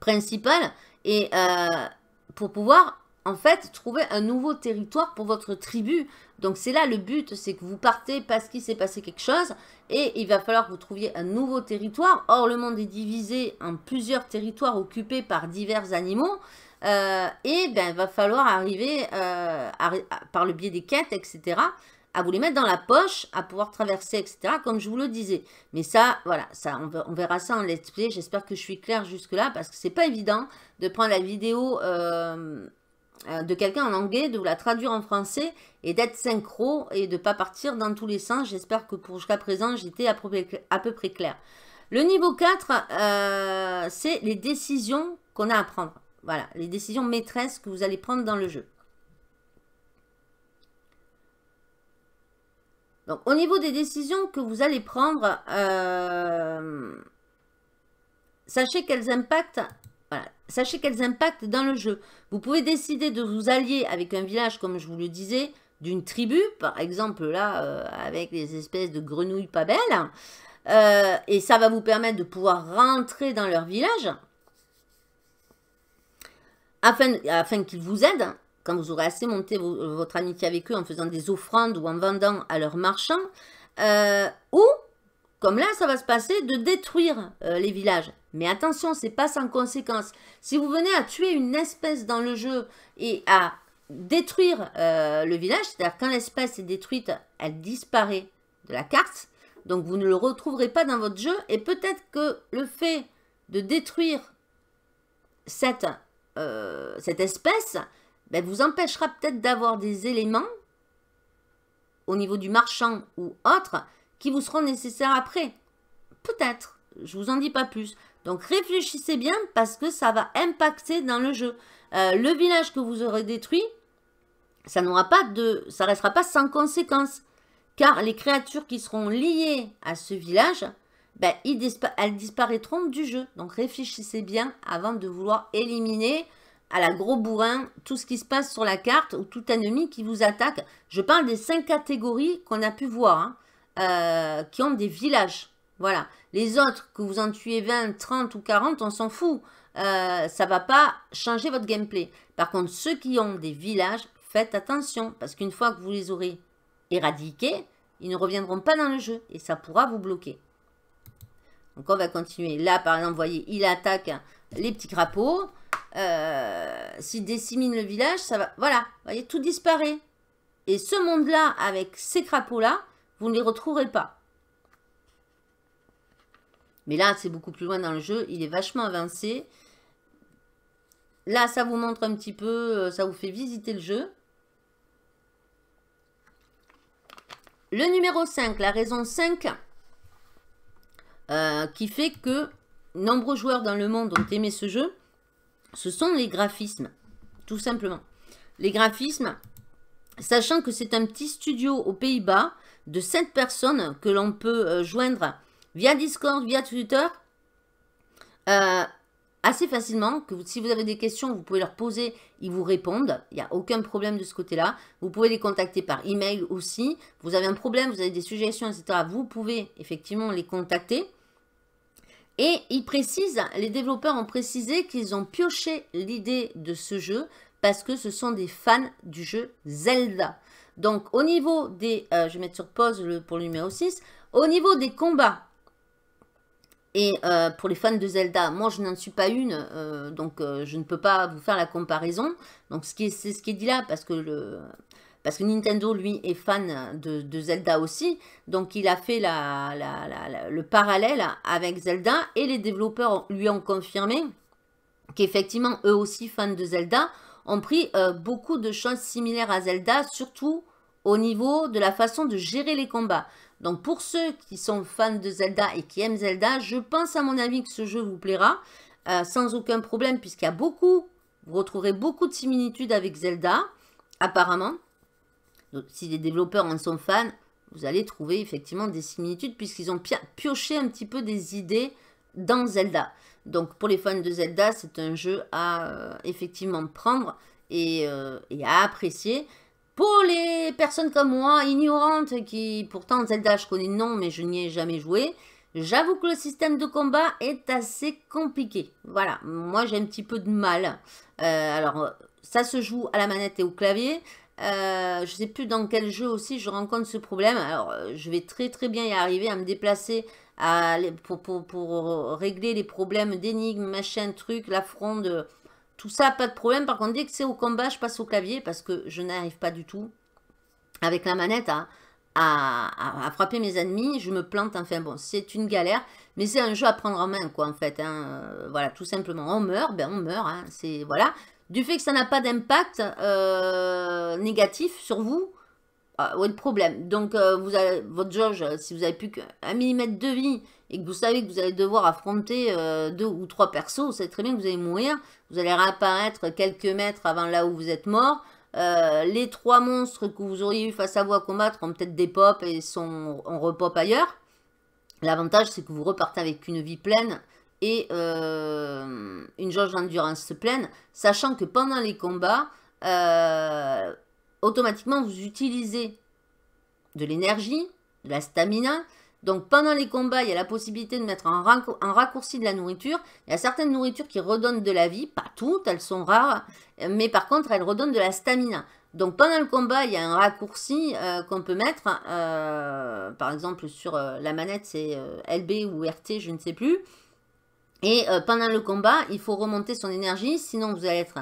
S1: principal, et euh, pour pouvoir en fait, trouver un nouveau territoire pour votre tribu. Donc c'est là le but, c'est que vous partez parce qu'il s'est passé quelque chose et il va falloir que vous trouviez un nouveau territoire. Or, le monde est divisé en plusieurs territoires occupés par divers animaux. Euh, et ben, il va falloir arriver euh, par le biais des quêtes, etc., à vous les mettre dans la poche, à pouvoir traverser, etc., comme je vous le disais. Mais ça, voilà, ça, on, verra ça en let's play. J'espère que je suis claire jusque-là, parce que c'est pas évident de prendre la vidéo... Euh, de quelqu'un en anglais, de vous la traduire en français et d'être synchro et de ne pas partir dans tous les sens. J'espère que pour jusqu'à présent, j'étais à, peu près clair. Le niveau 4, euh, c'est les décisions qu'on a à prendre. Voilà, les décisions maîtresses que vous allez prendre dans le jeu. Donc, au niveau des décisions que vous allez prendre, euh, sachez qu'elles impactent dans le jeu. Vous pouvez décider de vous allier avec un village, comme je vous le disais, d'une tribu, par exemple là, euh, avec des espèces de grenouilles pas belles. Euh, et ça va vous permettre de pouvoir rentrer dans leur village afin, afin qu'ils vous aident quand vous aurez assez monté votre amitié avec eux en faisant des offrandes ou en vendant à leurs marchands. ou, comme là, ça va se passer, de détruire les villages. Mais attention, c'est pas sans conséquence. Si vous venez à tuer une espèce dans le jeu et à détruire le village, c'est-à-dire quand l'espèce est détruite, elle disparaît de la carte, donc vous ne le retrouverez pas dans votre jeu, et peut-être que le fait de détruire cette, euh, cette espèce ben, vous empêchera peut-être d'avoir des éléments au niveau du marchand ou autre qui vous seront nécessaires après. Peut-être, je vous en dis pas plus. Donc réfléchissez bien parce que ça va impacter dans le jeu. Euh, le village que vous aurez détruit, ça n'aura pas de, ça restera pas sans conséquence, car les créatures qui seront liées à ce village ben, elles disparaîtront du jeu. Donc réfléchissez bien avant de vouloir éliminer à la gros bourrin tout ce qui se passe sur la carte ou tout ennemi qui vous attaque. Je parle des cinq catégories qu'on a pu voir, hein, euh, qui ont des villages. Voilà. Les autres, que vous en tuez 20, 30 ou 40, on s'en fout. Euh, ça va pas changer votre gameplay. Par contre, ceux qui ont des villages, faites attention. Parce qu'une fois que vous les aurez éradiqués, ils ne reviendront pas dans le jeu. Et ça pourra vous bloquer. Donc on va continuer. Là, par exemple, vous voyez, il attaque les petits crapauds. Euh, S'il dissémine le village, ça va... Voilà, vous voyez, tout disparaît. Et ce monde-là, avec ces crapauds-là, vous ne les retrouverez pas. Mais là, c'est beaucoup plus loin dans le jeu. Il est vachement avancé. Là, ça vous montre un petit peu, euh, ça vous fait visiter le jeu. Le numéro 5, la raison 5, euh, qui fait que nombreux joueurs dans le monde ont aimé ce jeu, ce sont les graphismes, tout simplement. Les graphismes, sachant que c'est un petit studio aux Pays-Bas de 7 personnes que l'on peut euh, joindre via Discord, via Twitter, euh, assez facilement, que si vous avez des questions, vous pouvez leur poser, ils vous répondent. Il n'y a aucun problème de ce côté-là. Vous pouvez les contacter par email aussi. Vous avez un problème, vous avez des suggestions, etc. Vous pouvez effectivement les contacter. Et ils précisent, les développeurs ont précisé qu'ils ont pioché l'idée de ce jeu parce que ce sont des fans du jeu Zelda. Donc au niveau des, euh, je vais mettre sur pause le, pour le numéro 6, au niveau des combats, et euh, pour les fans de Zelda, moi je n'en suis pas une, euh, donc je ne peux pas vous faire la comparaison. Donc c'est ce qui est dit là, parce que le, parce que Nintendo, lui, est fan de, Zelda aussi. Donc, il a fait le parallèle avec Zelda. Et les développeurs lui ont confirmé qu'effectivement, eux aussi, fans de Zelda, ont pris euh, beaucoup de choses similaires à Zelda, surtout au niveau de la façon de gérer les combats. Donc, pour ceux qui sont fans de Zelda et qui aiment Zelda, je pense à mon avis que ce jeu vous plaira. Euh, sans aucun problème, puisqu'il y a beaucoup, vous retrouverez beaucoup de similitudes avec Zelda, apparemment si les développeurs en sont fans, vous allez trouver effectivement des similitudes puisqu'ils ont pioché un petit peu des idées dans Zelda. Donc pour les fans de Zelda, c'est un jeu à euh, effectivement prendre euh, et, à apprécier. Pour les personnes comme moi, ignorantes, qui pourtant Zelda je connais le nom mais je n'y ai jamais joué, j'avoue que le système de combat est assez compliqué. Voilà, moi j'ai un petit peu de mal. Euh, alors ça se joue à la manette et au clavier. Euh, je sais plus dans quel jeu aussi je rencontre ce problème. Alors, euh, je vais très très bien y arriver à me déplacer à, pour, pour, régler les problèmes d'énigmes, machin, truc, la fronde, tout ça, pas de problème. Par contre, dès que c'est au combat, je passe au clavier parce que je n'arrive pas du tout avec la manette à, à, frapper mes ennemis. Je me plante, enfin bon, c'est une galère. Mais c'est un jeu à prendre en main, quoi, en fait. Hein. Euh, voilà, tout simplement. On meurt, ben on meurt. Hein. C'est, voilà. Du fait que ça n'a pas d'impact euh, négatif sur vous, est le problème Donc, euh, vous votre jauge, si vous avez plus qu'un millimètre de vie et que vous savez que vous allez devoir affronter euh, deux ou trois persos, vous savez très bien que vous allez mourir. Vous allez réapparaître quelques mètres avant là où vous êtes mort. les trois monstres que vous auriez eu face à vous à combattre ont peut-être des pop et sont, on repop ailleurs. L'avantage, c'est que vous repartez avec une vie pleine et euh, une jauge d'endurance pleine, sachant que pendant les combats, euh, automatiquement vous utilisez de l'énergie, de la stamina. Donc pendant les combats, il y a la possibilité de mettre un, raccourci de la nourriture. Il y a certaines nourritures qui redonnent de la vie, pas toutes, elles sont rares, mais par contre elles redonnent de la stamina. Donc pendant le combat, il y a un raccourci euh, qu'on peut mettre. Par exemple, sur la manette, c'est LB ou RT, je ne sais plus. Et pendant le combat, il faut remonter son énergie, sinon vous allez être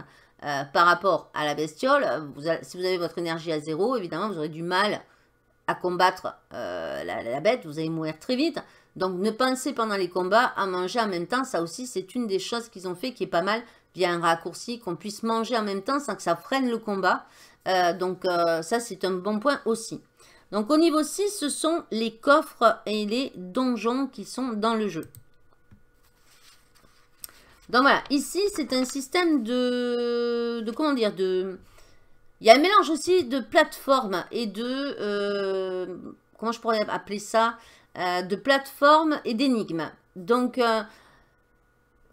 S1: par rapport à la bestiole. si vous avez votre énergie à zéro, évidemment, vous aurez du mal à combattre la, bête, vous allez mourir très vite. Donc ne pensez pendant les combats à manger en même temps, ça aussi c'est une des choses qu'ils ont fait qui est pas mal via un raccourci, qu'on puisse manger en même temps sans que ça freine le combat. Euh, donc euh, ça, c'est un bon point aussi. Donc au niveau 6, ce sont les coffres et les donjons qui sont dans le jeu. Donc voilà, ici, c'est un système de, de... Comment dire de, Il y a un mélange aussi de plateforme et de... Euh, comment je pourrais appeler ça De plateforme et d'énigmes. Donc...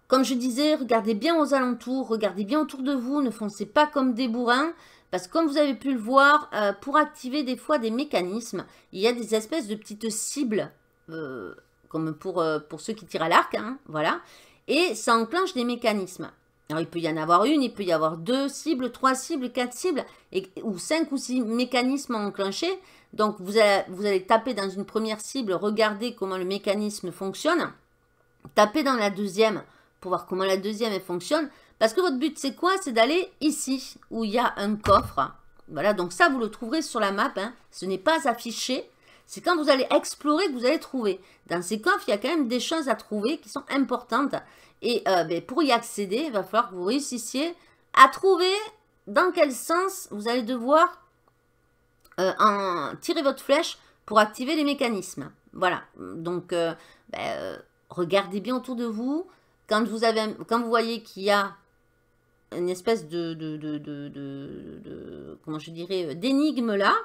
S1: comme je disais, regardez bien aux alentours, regardez bien autour de vous, ne foncez pas comme des bourrins. Parce que comme vous avez pu le voir, euh, pour activer des fois des mécanismes, il y a des espèces de petites cibles, euh, comme pour, euh, pour ceux qui tirent à l'arc, hein, voilà. Et ça enclenche des mécanismes. Alors il peut y en avoir une, il peut y avoir deux cibles, trois cibles, quatre cibles, ou cinq ou six mécanismes enclenchés. Donc vous allez, taper dans une première cible, regarder comment le mécanisme fonctionne. Taper dans la deuxième pour voir comment la deuxième fonctionne. Parce que votre but, c'est quoi? C'est d'aller ici, où il y a un coffre. Voilà, donc ça, vous le trouverez sur la map. Hein. Ce n'est pas affiché. C'est quand vous allez explorer que vous allez trouver. Dans ces coffres, il y a quand même des choses à trouver qui sont importantes. Et euh, ben, pour y accéder, il va falloir que vous réussissiez à trouver dans quel sens vous allez devoir euh, tirer votre flèche pour activer les mécanismes. Voilà, donc euh, ben, regardez bien autour de vous. Quand vous, voyez qu'il y a une espèce de, de, comment je dirais, d'énigme là.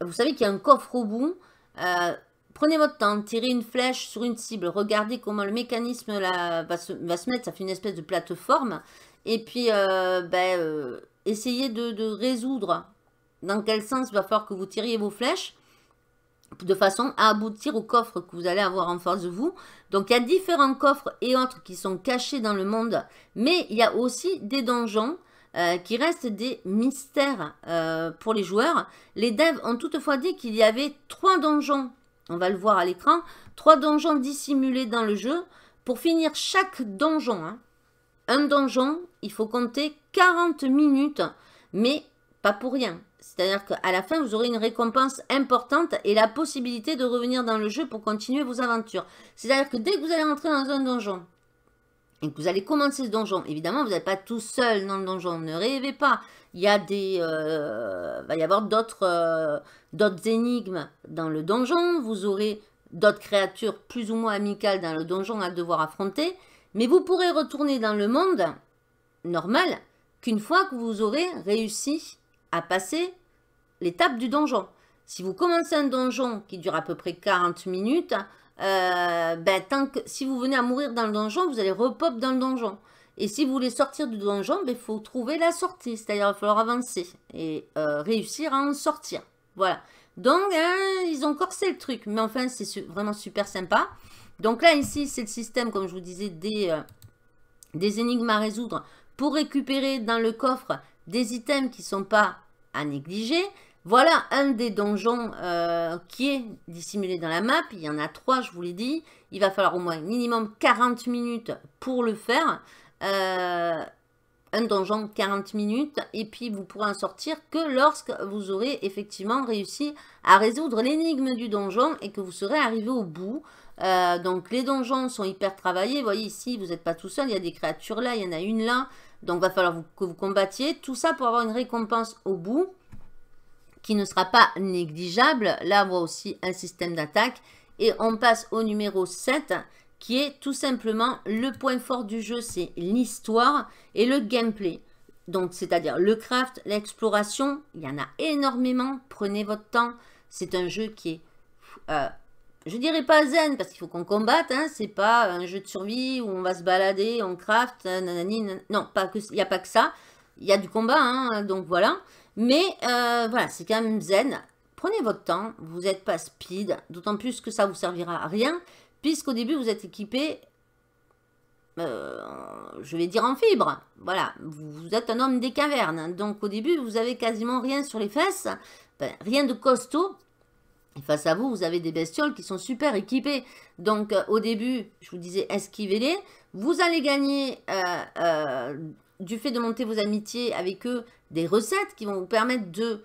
S1: Vous savez qu'il y a un coffre au bout. Euh, prenez votre temps, tirez une flèche sur une cible, regardez comment le mécanisme va, se, mettre, ça fait une espèce de plateforme. Et puis, euh, ben, essayez de, résoudre dans quel sens il va falloir que vous tiriez vos flèches de façon à aboutir au coffre que vous allez avoir en face de vous. Donc il y a différents coffres et autres qui sont cachés dans le monde, mais il y a aussi des donjons euh, qui restent des mystères euh, pour les joueurs. Les devs ont toutefois dit qu'il y avait trois donjons, on va le voir à l'écran, trois donjons dissimulés dans le jeu. Pour finir chaque donjon, hein, un donjon, il faut compter 40 minutes, mais pas pour rien. C'est-à-dire qu'à la fin, vous aurez une récompense importante et la possibilité de revenir dans le jeu pour continuer vos aventures. C'est-à-dire que dès que vous allez rentrer dans un donjon vous allez commencer ce donjon, évidemment, vous n'êtes pas tout seul dans le donjon. Ne rêvez pas. Il y a des, euh, va y avoir d'autres euh, d'autres énigmes dans le donjon. Vous aurez d'autres créatures plus ou moins amicales dans le donjon à devoir affronter. Mais vous pourrez retourner dans le monde normal qu'une fois que vous aurez réussi à passer l'étape du donjon. Si vous commencez un donjon qui dure à peu près 40 minutes, euh, ben, si vous venez à mourir dans le donjon, vous allez repop dans le donjon. Et si vous voulez sortir du donjon, il ben, faut trouver la sortie. C'est-à-dire il va falloir avancer et euh, réussir à en sortir. Voilà. Donc, hein, ils ont corsé le truc. Mais enfin, c'est vraiment super sympa. Donc là, ici, c'est le système, comme je vous disais, des, euh, des énigmes à résoudre pour récupérer dans le coffre des items qui ne sont pas à négliger. Voilà un des donjons euh, qui est dissimulé dans la map. Il y en a trois, je vous l'ai dit. Il va falloir au moins minimum 40 minutes pour le faire. Euh, un donjon 40 minutes et puis vous pourrez en sortir que lorsque vous aurez effectivement réussi à résoudre l'énigme du donjon et que vous serez arrivé au bout. Euh, donc les donjons sont hyper travaillés. Vous voyez ici, vous n'êtes pas tout seul, il y a des créatures là, il y en a une là. Donc, va falloir que vous combattiez. Tout ça pour avoir une récompense au bout qui ne sera pas négligeable. Là, on voit aussi un système d'attaque. Et on passe au numéro 7 qui est tout simplement le point fort du jeu, c'est l'histoire et le gameplay. Donc, c'est-à-dire le craft, l'exploration, il y en a énormément. Prenez votre temps. C'est un jeu qui est euh, je dirais pas zen parce qu'il faut qu'on combatte, hein, c'est pas un jeu de survie où on va se balader, on craft, nanani, non, pas que, il n'y a pas que ça, il y a du combat, hein, donc voilà, mais euh, voilà, c'est quand même zen, prenez votre temps, vous n'êtes pas speed, d'autant plus que ça vous servira à rien, puisqu'au début vous êtes équipé je vais dire en fibre. Voilà, vous, êtes un homme des cavernes. Donc au début, vous avez quasiment rien sur les fesses, ben, rien de costaud. Et face à vous, vous avez des bestioles qui sont super équipées. Donc au début, je vous disais, esquivez-les. Vous allez gagner, du fait de monter vos amitiés avec eux, des recettes qui vont vous permettre de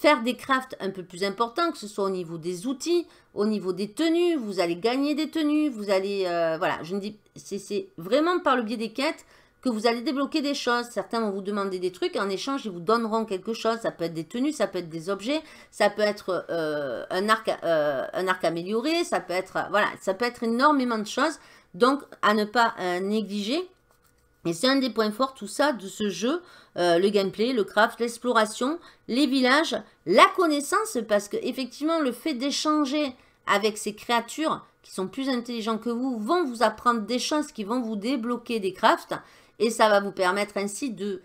S1: faire des crafts un peu plus importants, que ce soit au niveau des outils, au niveau des tenues, vous allez gagner des tenues, vous allez, euh, voilà, je ne dis, c'est vraiment par le biais des quêtes que vous allez débloquer des choses. Certains vont vous demander des trucs, en échange, ils vous donneront quelque chose. Ça peut être des tenues, ça peut être des objets, ça peut être euh, un, arc, euh, un arc amélioré, ça peut être, voilà, ça peut être énormément de choses. Donc, à ne pas négliger. Et c'est un des points forts, tout ça, de ce jeu, euh, le gameplay, le craft, l'exploration, les villages, la connaissance, parce que effectivement, le fait d'échanger avec ces créatures qui sont plus intelligentes que vous, vont vous apprendre des choses qui vont vous débloquer des crafts, et ça va vous permettre ainsi de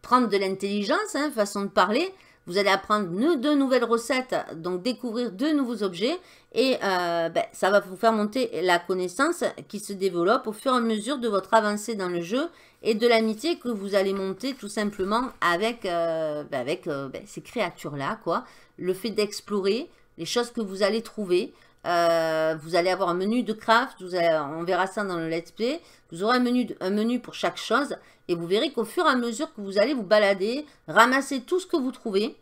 S1: prendre de l'intelligence, hein, façon de parler, vous allez apprendre de nouvelles recettes, donc découvrir de nouveaux objets. Et euh, ben, ça va vous faire monter la connaissance qui se développe au fur et à mesure de votre avancée dans le jeu et de l'amitié que vous allez monter tout simplement avec, euh, ben, euh, ben, ces créatures-là. quoi. Le fait d'explorer les choses que vous allez trouver. vous allez avoir un menu de craft, on verra ça dans le let's play. Vous aurez un menu, un menu pour chaque chose et vous verrez qu'au fur et à mesure que vous allez vous balader, ramasser tout ce que vous trouvez.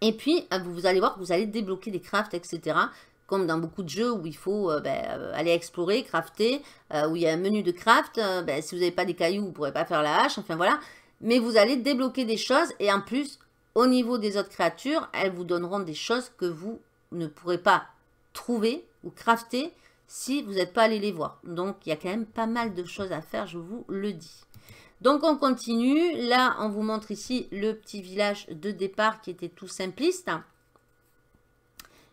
S1: Et puis, euh, vous allez voir que vous allez débloquer des crafts, etc. Comme dans beaucoup de jeux où il faut euh, ben, euh, aller explorer, crafter, où il y a un menu de craft. Ben, si vous n'avez pas des cailloux, vous ne pourrez pas faire la hache. Enfin voilà. Mais vous allez débloquer des choses. Et en plus, au niveau des autres créatures, elles vous donneront des choses que vous ne pourrez pas trouver ou crafter si vous n'êtes pas allé les voir. Donc, il y a quand même pas mal de choses à faire, je vous le dis. Donc on continue. Là, on vous montre ici le petit village de départ qui était tout simpliste.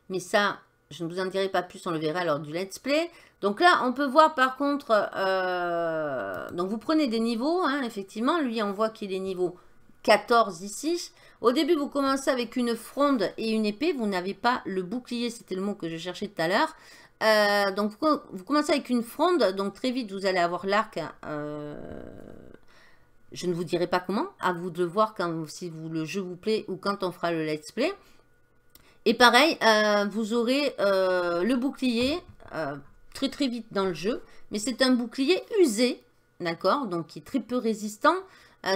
S1: Mais ça, je ne vous en dirai pas plus, on le verra lors du let's play. Donc là, on peut voir par contre, euh, donc vous prenez des niveaux, hein, effectivement. Lui, on voit qu'il est niveau 14 ici. Au début, vous commencez avec une fronde et une épée. Vous n'avez pas le bouclier, c'était le mot que je cherchais tout à l'heure. Euh, donc, vous, commencez avec une fronde. Donc, très vite, vous allez avoir l'arc euh, je ne vous dirai pas comment, à vous de voir si le jeu vous plaît ou quand on fera le let's play. Et pareil, euh, vous aurez euh, le bouclier euh, très très vite dans le jeu. Mais c'est un bouclier usé, d'accord Donc qui est très peu résistant.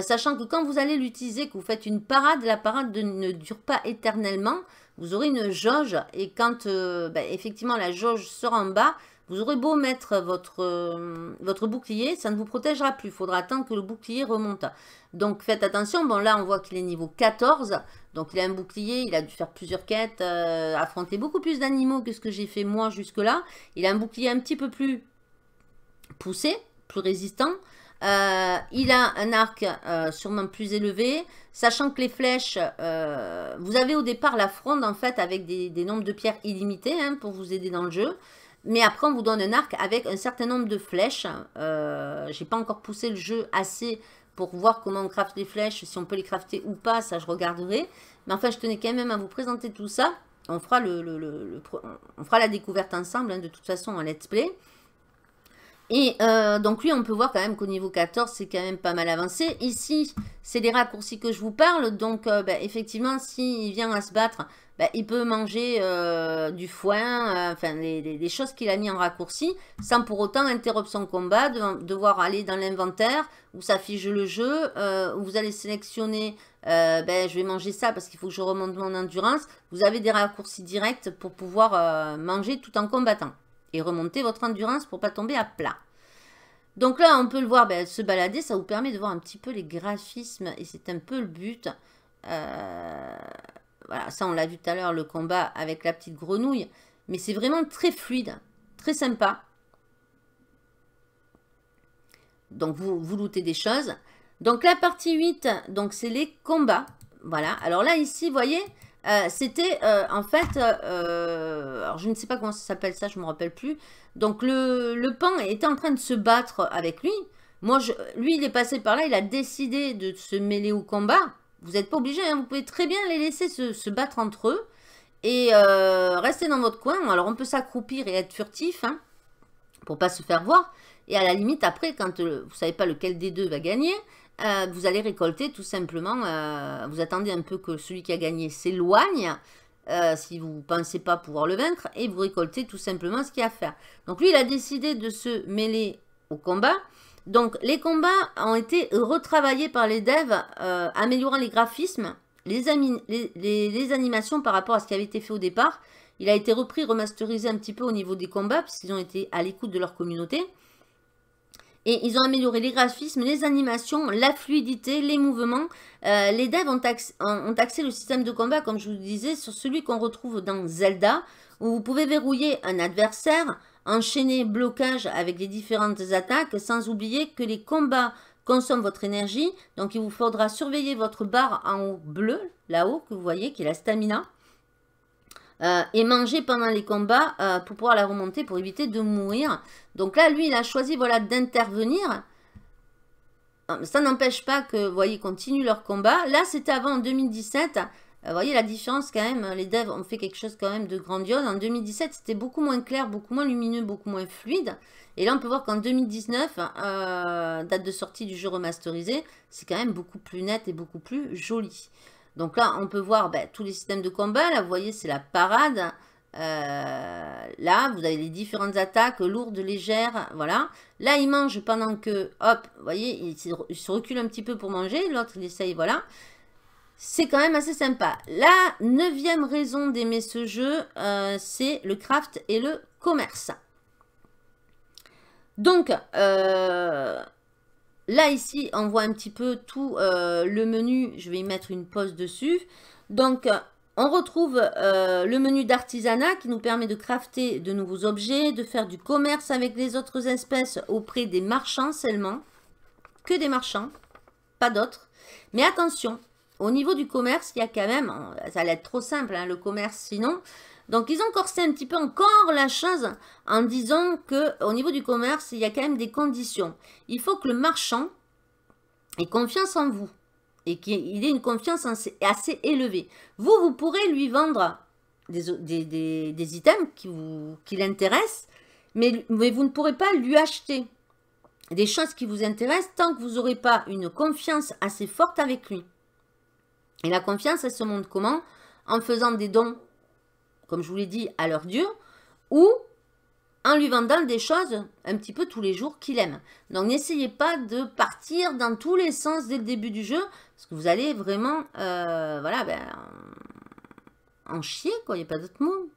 S1: sachant que quand vous allez l'utiliser, que vous faites une parade, la parade ne dure pas éternellement. Vous aurez une jauge et quand ben, effectivement la jauge sera en bas, vous aurez beau mettre votre, euh, votre bouclier, ça ne vous protégera plus. Il faudra attendre que le bouclier remonte. Donc faites attention. Bon là, on voit qu'il est niveau 14. Donc il a un bouclier, il a dû faire plusieurs quêtes, euh, affronter beaucoup plus d'animaux que ce que j'ai fait moi jusque-là. Il a un bouclier un petit peu plus poussé, plus résistant. Euh, il a un arc sûrement plus élevé, sachant que les flèches, vous avez au départ la fronde en fait avec des, nombres de pierres illimités hein, pour vous aider dans le jeu. Mais après, on vous donne un arc avec un certain nombre de flèches. Euh, J'ai pas encore poussé le jeu assez pour voir comment on craft les flèches, si on peut les crafter ou pas, ça je regarderai. Mais enfin, je tenais quand même à vous présenter tout ça. On fera, le, on fera la découverte ensemble, hein, de toute façon, en let's play. Et euh, donc lui, on peut voir quand même qu'au niveau 14, c'est quand même pas mal avancé. Ici, c'est les raccourcis que je vous parle. Donc, euh, bah, effectivement, s'il vient à se battre, bah, il peut manger euh, du foin, enfin, les, choses qu'il a mis en raccourci, sans pour autant interrompre son combat, devoir aller dans l'inventaire, où s'affiche le jeu, où vous allez sélectionner, ben, je vais manger ça parce qu'il faut que je remonte mon endurance. Vous avez des raccourcis directs pour pouvoir manger tout en combattant et remonter votre endurance pour pas tomber à plat. Donc là, on peut le voir ben, se balader, ça vous permet de voir un petit peu les graphismes et c'est un peu le but. Euh, voilà, ça on l'a vu tout à l'heure, le combat avec la petite grenouille. Mais c'est vraiment très fluide, très sympa. Donc vous, vous lootez des choses. Donc la partie 8, donc c'est les combats. Voilà, alors là ici, vous voyez, euh, c'était euh, en fait, euh, alors je ne sais pas comment ça s'appelle ça, je ne me rappelle plus. Donc le, le pan était en train de se battre avec lui. Moi, lui, il est passé par là, il a décidé de se mêler au combat. Vous n'êtes pas obligé, hein, vous pouvez très bien les laisser se, battre entre eux. Et rester dans votre coin. Alors on peut s'accroupir et être furtif. Hein, pour pas se faire voir. Et à la limite, après, quand vous ne savez pas lequel des deux va gagner, vous allez récolter tout simplement, vous attendez un peu que celui qui a gagné s'éloigne, si vous ne pensez pas pouvoir le vaincre, et vous récoltez tout simplement ce qu'il y a à faire. Donc lui, il a décidé de se mêler au combat. Donc les combats ont été retravaillés par les devs, améliorant les graphismes, les, les, animations par rapport à ce qui avait été fait au départ. Il a été repris, remasterisé un petit peu au niveau des combats, puisqu'ils ont été à l'écoute de leur communauté. Et ils ont amélioré les graphismes, les animations, la fluidité, les mouvements. Euh, les devs ont, ont, axé le système de combat, comme je vous disais, sur celui qu'on retrouve dans Zelda, où vous pouvez verrouiller un adversaire, enchaîner blocage avec les différentes attaques, sans oublier que les combats consomment votre énergie. Donc il vous faudra surveiller votre barre en haut bleu, là-haut, que vous voyez, qui est la stamina. Euh, et manger pendant les combats euh, pour pouvoir la remonter pour éviter de mourir. Donc là, lui, il a choisi voilà, d'intervenir. Euh, ça n'empêche pas que, vous voyez, continue leur combat. Là, c'était avant en 2017. Vous voyez la différence quand même, les devs ont fait quelque chose quand même de grandiose. En 2017, c'était beaucoup moins clair, beaucoup moins lumineux, beaucoup moins fluide. Et là, on peut voir qu'en 2019, date de sortie du jeu remasterisé, c'est quand même beaucoup plus net et beaucoup plus joli. Donc là, on peut voir ben, tous les systèmes de combat. Là, vous voyez, c'est la parade. Euh, là, vous avez les différentes attaques, lourdes, légères, voilà. Là, il mange pendant que, hop, vous voyez, il, se recule un petit peu pour manger. L'autre, il essaye, voilà. C'est quand même assez sympa. La neuvième raison d'aimer ce jeu, euh, c'est le craft et le commerce. Donc, euh, Là, ici, on voit un petit peu tout euh, le menu. Je vais y mettre une pause dessus. Donc, on retrouve euh, le menu d'artisanat qui nous permet de crafter de nouveaux objets, de faire du commerce avec les autres espèces auprès des marchands seulement. Que des marchands, pas d'autres. Mais attention, au niveau du commerce, il y a quand même, ça allait être trop simple, hein, le commerce sinon, donc, ils ont corsé un petit peu encore la chose en disant que au niveau du commerce, il y a quand même des conditions. Il faut que le marchand ait confiance en vous et qu'il ait une confiance assez, élevée. Vous, vous pourrez lui vendre des, items qui, l'intéressent, mais, mais vous ne pourrez pas lui acheter des choses qui vous intéressent tant que vous n'aurez pas une confiance assez forte avec lui. Et la confiance, elle se montre comment? En faisant des dons comme je vous l'ai dit, à leur Dieu, ou en lui vendant des choses un petit peu tous les jours qu'il aime. Donc n'essayez pas de partir dans tous les sens dès le début du jeu, parce que vous allez vraiment, euh, voilà, ben, en chier, quoi, il n'y a pas d'autre mot.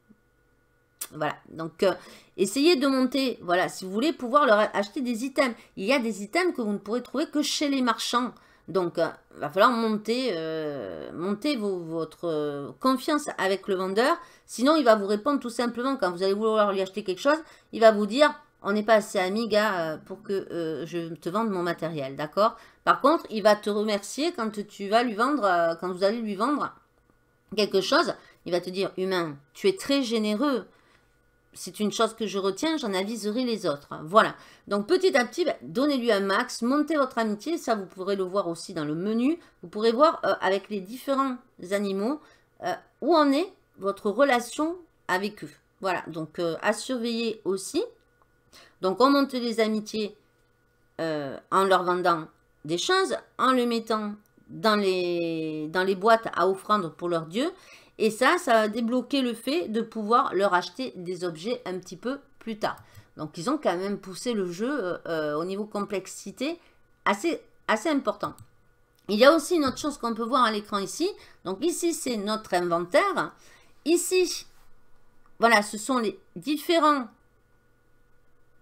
S1: Voilà, donc euh, essayez de monter, voilà, si vous voulez pouvoir leur acheter des items. Il y a des items que vous ne pourrez trouver que chez les marchands. Donc, il euh, va falloir monter, euh, monter votre euh, confiance avec le vendeur. Sinon, il va vous répondre tout simplement quand vous allez vouloir lui acheter quelque chose. Il va vous dire, on n'est pas assez amis, gars, pour que je te vende mon matériel, d'accord? Par contre, il va te remercier quand tu vas lui vendre, quand vous allez lui vendre quelque chose. Il va te dire, humain, tu es très généreux c'est une chose que je retiens, j'en aviserai les autres. Voilà. Donc petit à petit, ben, donnez-lui un max, montez votre amitié. Ça, vous pourrez le voir aussi dans le menu. Vous pourrez voir euh, avec les différents animaux euh, où en est votre relation avec eux. Voilà. Donc euh, à surveiller aussi. Donc on monte les amitiés en leur vendant des choses, en le mettant dans les, dans les boîtes à offrandes pour leur dieu et ça, ça va débloquer le fait de pouvoir leur acheter des objets un petit peu plus tard. Donc, ils ont quand même poussé le jeu euh, euh, au niveau complexité assez, assez important. Il y a aussi une autre chose qu'on peut voir à l'écran ici. Donc, ici, c'est notre inventaire. Ici, voilà, ce sont les différents,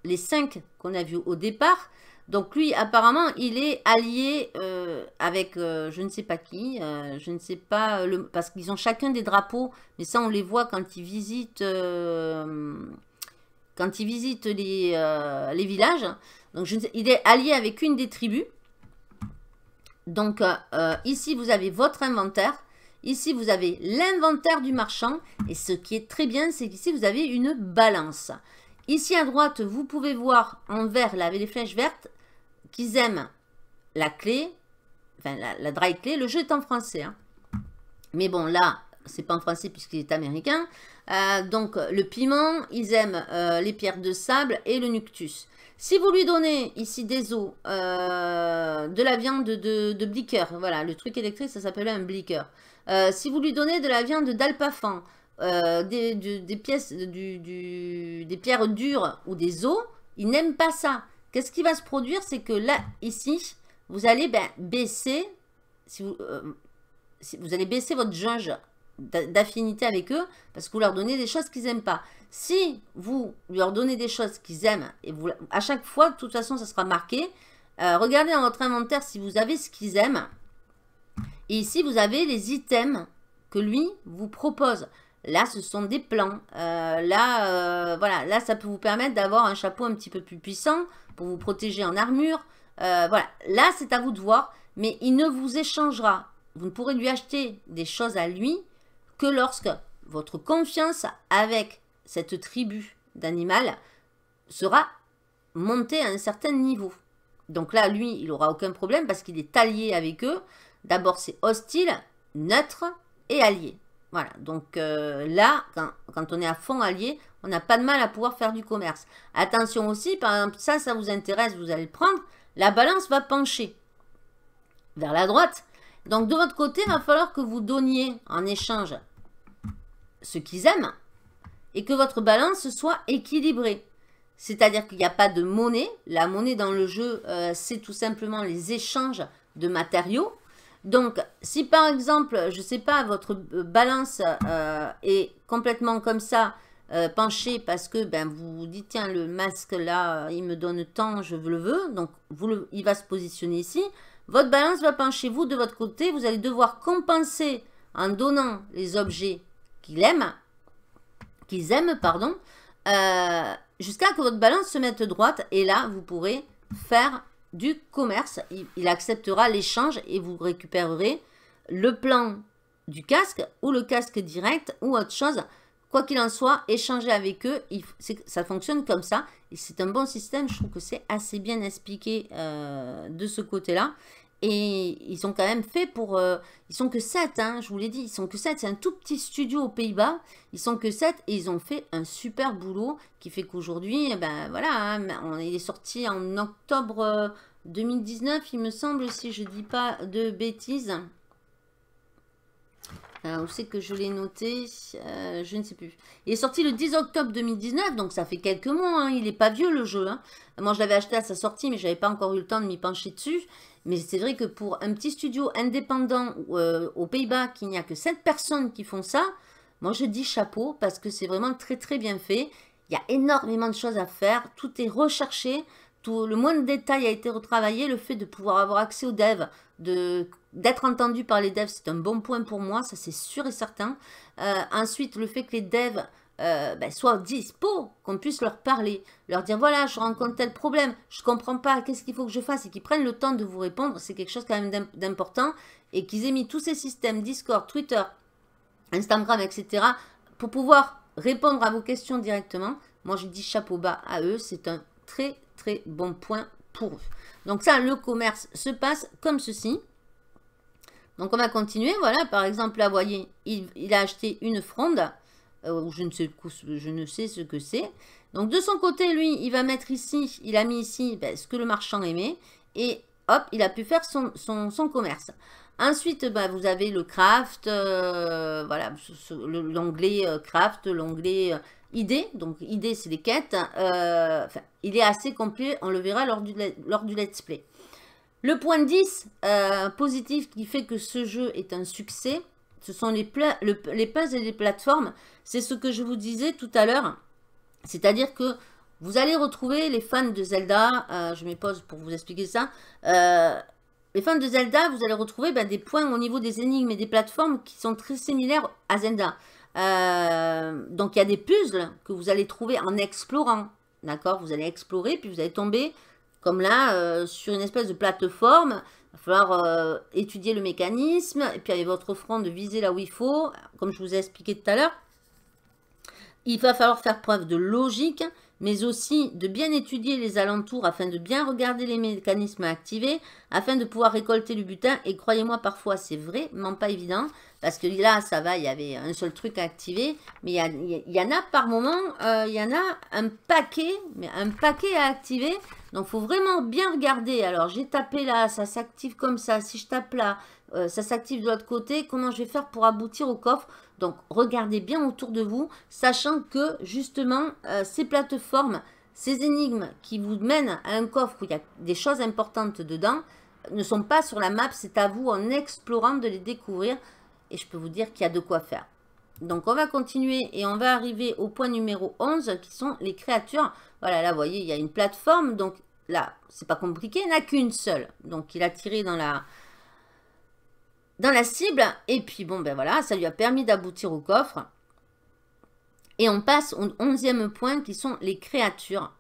S1: les cinq qu'on a vus au départ. Donc lui, apparemment, il est allié euh, avec euh, je ne sais pas qui, euh, je ne sais pas, parce qu'ils ont chacun des drapeaux, mais ça on les voit quand ils visitent, quand ils visitent les, villages. Donc il est allié avec une des tribus. Donc ici vous avez votre inventaire, ici vous avez l'inventaire du marchand, et ce qui est très bien, c'est qu'ici vous avez une balance. Ici à droite, vous pouvez voir en vert, là avec les flèches vertes, qu'ils aiment la clé, enfin la, dry clé, le jeu est en français. Hein. Mais bon, là, c'est pas en français puisqu'il est américain. Euh, donc le piment, ils aiment euh, les pierres de sable et le nuctus. Si vous lui donnez ici des os, de la viande de, de blicker, voilà, le truc électrique, ça s'appelle un blicker. si vous lui donnez de la viande d'alpafan, des, pièces, des pierres dures ou des os, il n'aime pas ça. Qu'est-ce qui va se produire C'est que là, ici, vous allez ben, baisser, si vous, euh, vous allez baisser votre jauge d'affinité avec eux parce que vous leur donnez des choses qu'ils n'aiment pas. Si vous leur donnez des choses qu'ils aiment, et vous, à chaque fois, de toute façon, ça sera marqué. Euh, regardez dans votre inventaire si vous avez ce qu'ils aiment. Et ici, vous avez les items que lui vous propose. Là, ce sont des plans. Euh, là, voilà, là, ça peut vous permettre d'avoir un chapeau un petit peu plus puissant pour vous protéger en armure. Euh, voilà, là c'est à vous de voir, mais il ne vous échangera. Vous ne pourrez lui acheter des choses à lui que lorsque votre confiance avec cette tribu d'animal sera montée à un certain niveau. Donc là, lui, il n'aura aucun problème parce qu'il est allié avec eux. D'abord, c'est hostile, neutre et allié. Voilà, donc euh, là, quand, on est à fond allié, on n'a pas de mal à pouvoir faire du commerce. Attention aussi, par exemple, ça, ça vous intéresse, vous allez le prendre la balance va pencher vers la droite. Donc de votre côté, il va falloir que vous donniez en échange ce qu'ils aiment et que votre balance soit équilibrée. C'est-à-dire qu'il n'y a pas de monnaie. La monnaie dans le jeu, euh, c'est tout simplement les échanges de matériaux. Donc, si par exemple, je ne sais pas, votre balance euh, est complètement comme ça, euh, pencher parce que ben, vous dites, tiens, le masque là, il me donne tant, je le veux. Donc, il va se positionner ici. Votre balance va pencher. Vous, de votre côté, vous allez devoir compenser en donnant les objets qu'il aime, qu'ils aiment, pardon, euh, jusqu'à que votre balance se mette droite. Et là, vous pourrez faire du commerce. il acceptera l'échange et vous récupérerez le plan du casque ou le casque direct ou autre chose Quoi qu'il en soit, échanger avec eux, ça fonctionne comme ça. Et c'est un bon système. Je trouve que c'est assez bien expliqué euh, de ce côté-là. Et ils sont quand même faits pour... Euh, ils sont que 7, hein, je vous l'ai dit. Ils sont que 7. C'est un tout petit studio aux Pays-Bas. Ils sont que 7 et ils ont fait un super boulot qui fait qu'aujourd'hui, eh ben voilà, hein, on, il est sorti en octobre 2019, il me semble, si je ne dis pas de bêtises. Euh, où c'est que je l'ai noté euh, Je ne sais plus. Il est sorti le 10 octobre 2019, donc ça fait quelques mois. Hein. Il n'est pas vieux le jeu. Hein. Moi, je l'avais acheté à sa sortie, mais je n'avais pas encore eu le temps de m'y pencher dessus. Mais c'est vrai que pour un petit studio indépendant euh, aux Pays-Bas, qu'il n'y a que 7 personnes qui font ça, moi je dis chapeau parce que c'est vraiment très très bien fait. Il y a énormément de choses à faire. Tout est recherché. Le moindre détail a été retravaillé. Le fait de pouvoir avoir accès aux devs, de d'être entendu par les devs, c'est un bon point pour moi, ça c'est sûr et certain. Euh, ensuite, le fait que les devs euh, ben, soient dispo, qu'on puisse leur parler, leur dire voilà, je rencontre tel problème, je comprends pas, qu'est-ce qu'il faut que je fasse, et qu'ils prennent le temps de vous répondre, c'est quelque chose quand même d'important, et qu'ils aient mis tous ces systèmes, Discord, Twitter, Instagram, etc., pour pouvoir répondre à vos questions directement. Moi, je dis chapeau bas à eux, c'est un très très bon point pour eux. Donc ça, le commerce se passe comme ceci. Donc on va continuer. Voilà, par exemple, là, voyez, il, a acheté une fronde. Euh, je, ne sais, je ne sais ce que c'est. Donc de son côté, lui, il va mettre ici, il a mis ici ben, ce que le marchand aimait. Et hop, il a pu faire son, son, commerce. Ensuite, ben, vous avez le craft, euh, voilà, l'onglet euh, craft, l'onglet idée. Donc idée, c'est les quêtes. il est assez complet, on le verra lors du, let's play. Le point 10 euh, positif qui fait que ce jeu est un succès, ce sont les, les puzzles et les plateformes. C'est ce que je vous disais tout à l'heure. C'est-à-dire que vous allez retrouver les fans de Zelda, euh, je me pose pour vous expliquer ça, euh, les fans de Zelda, vous allez retrouver ben, des points au niveau des énigmes et des plateformes qui sont très similaires à Zelda. Donc il y a des puzzles que vous allez trouver en explorant. D'accord? Vous allez explorer, puis vous allez tomber comme là, euh, sur une espèce de plateforme, il va falloir euh, étudier le mécanisme, et puis avec votre front de viser là où il faut, comme je vous ai expliqué tout à l'heure. Il va falloir faire preuve de logique, mais aussi de bien étudier les alentours afin de bien regarder les mécanismes activés, afin de pouvoir récolter le butin. Et croyez-moi, parfois c'est vraiment pas évident, parce que là, ça va, il y avait un seul truc à activer, mais il y, en a par moment, euh, il y en a un paquet, mais un paquet à activer. Donc, il faut vraiment bien regarder. Alors, j'ai tapé là, ça s'active comme ça. Si je tape là, euh, ça s'active de l'autre côté. Comment je vais faire pour aboutir au coffre? Donc, regardez bien autour de vous, sachant que, justement, euh, ces plateformes, ces énigmes qui vous mènent à un coffre où il y a des choses importantes dedans, ne sont pas sur la map. C'est à vous, en explorant, de les découvrir. Et je peux vous dire qu'il y a de quoi faire. Donc, on va continuer et on va arriver au point numéro 11, qui sont les créatures. Voilà, là, vous voyez, il y a une plateforme. Donc, là, c'est pas compliqué, il n'y en a qu'une seule. Donc, il a tiré dans la, dans la cible. Et puis, bon, ben voilà, ça lui a permis d'aboutir au coffre. Et on passe au onzième point, qui sont les créatures.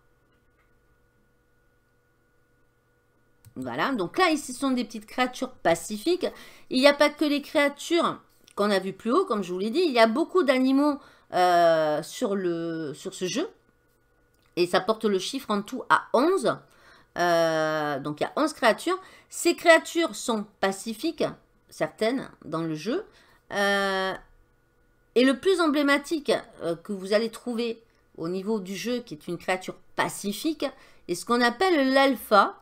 S1: Voilà, donc là, ici, ce sont des petites créatures pacifiques. Il n'y a pas que les créatures qu'on a vues plus haut, comme je vous l'ai dit. Il y a beaucoup d'animaux euh, sur, ce jeu. Et ça porte le chiffre en tout à 11. Euh, donc, il y a 11 créatures. Ces créatures sont pacifiques, certaines, dans le jeu. Euh, et le plus emblématique que vous allez trouver au niveau du jeu, qui est une créature pacifique, est ce qu'on appelle l'alpha.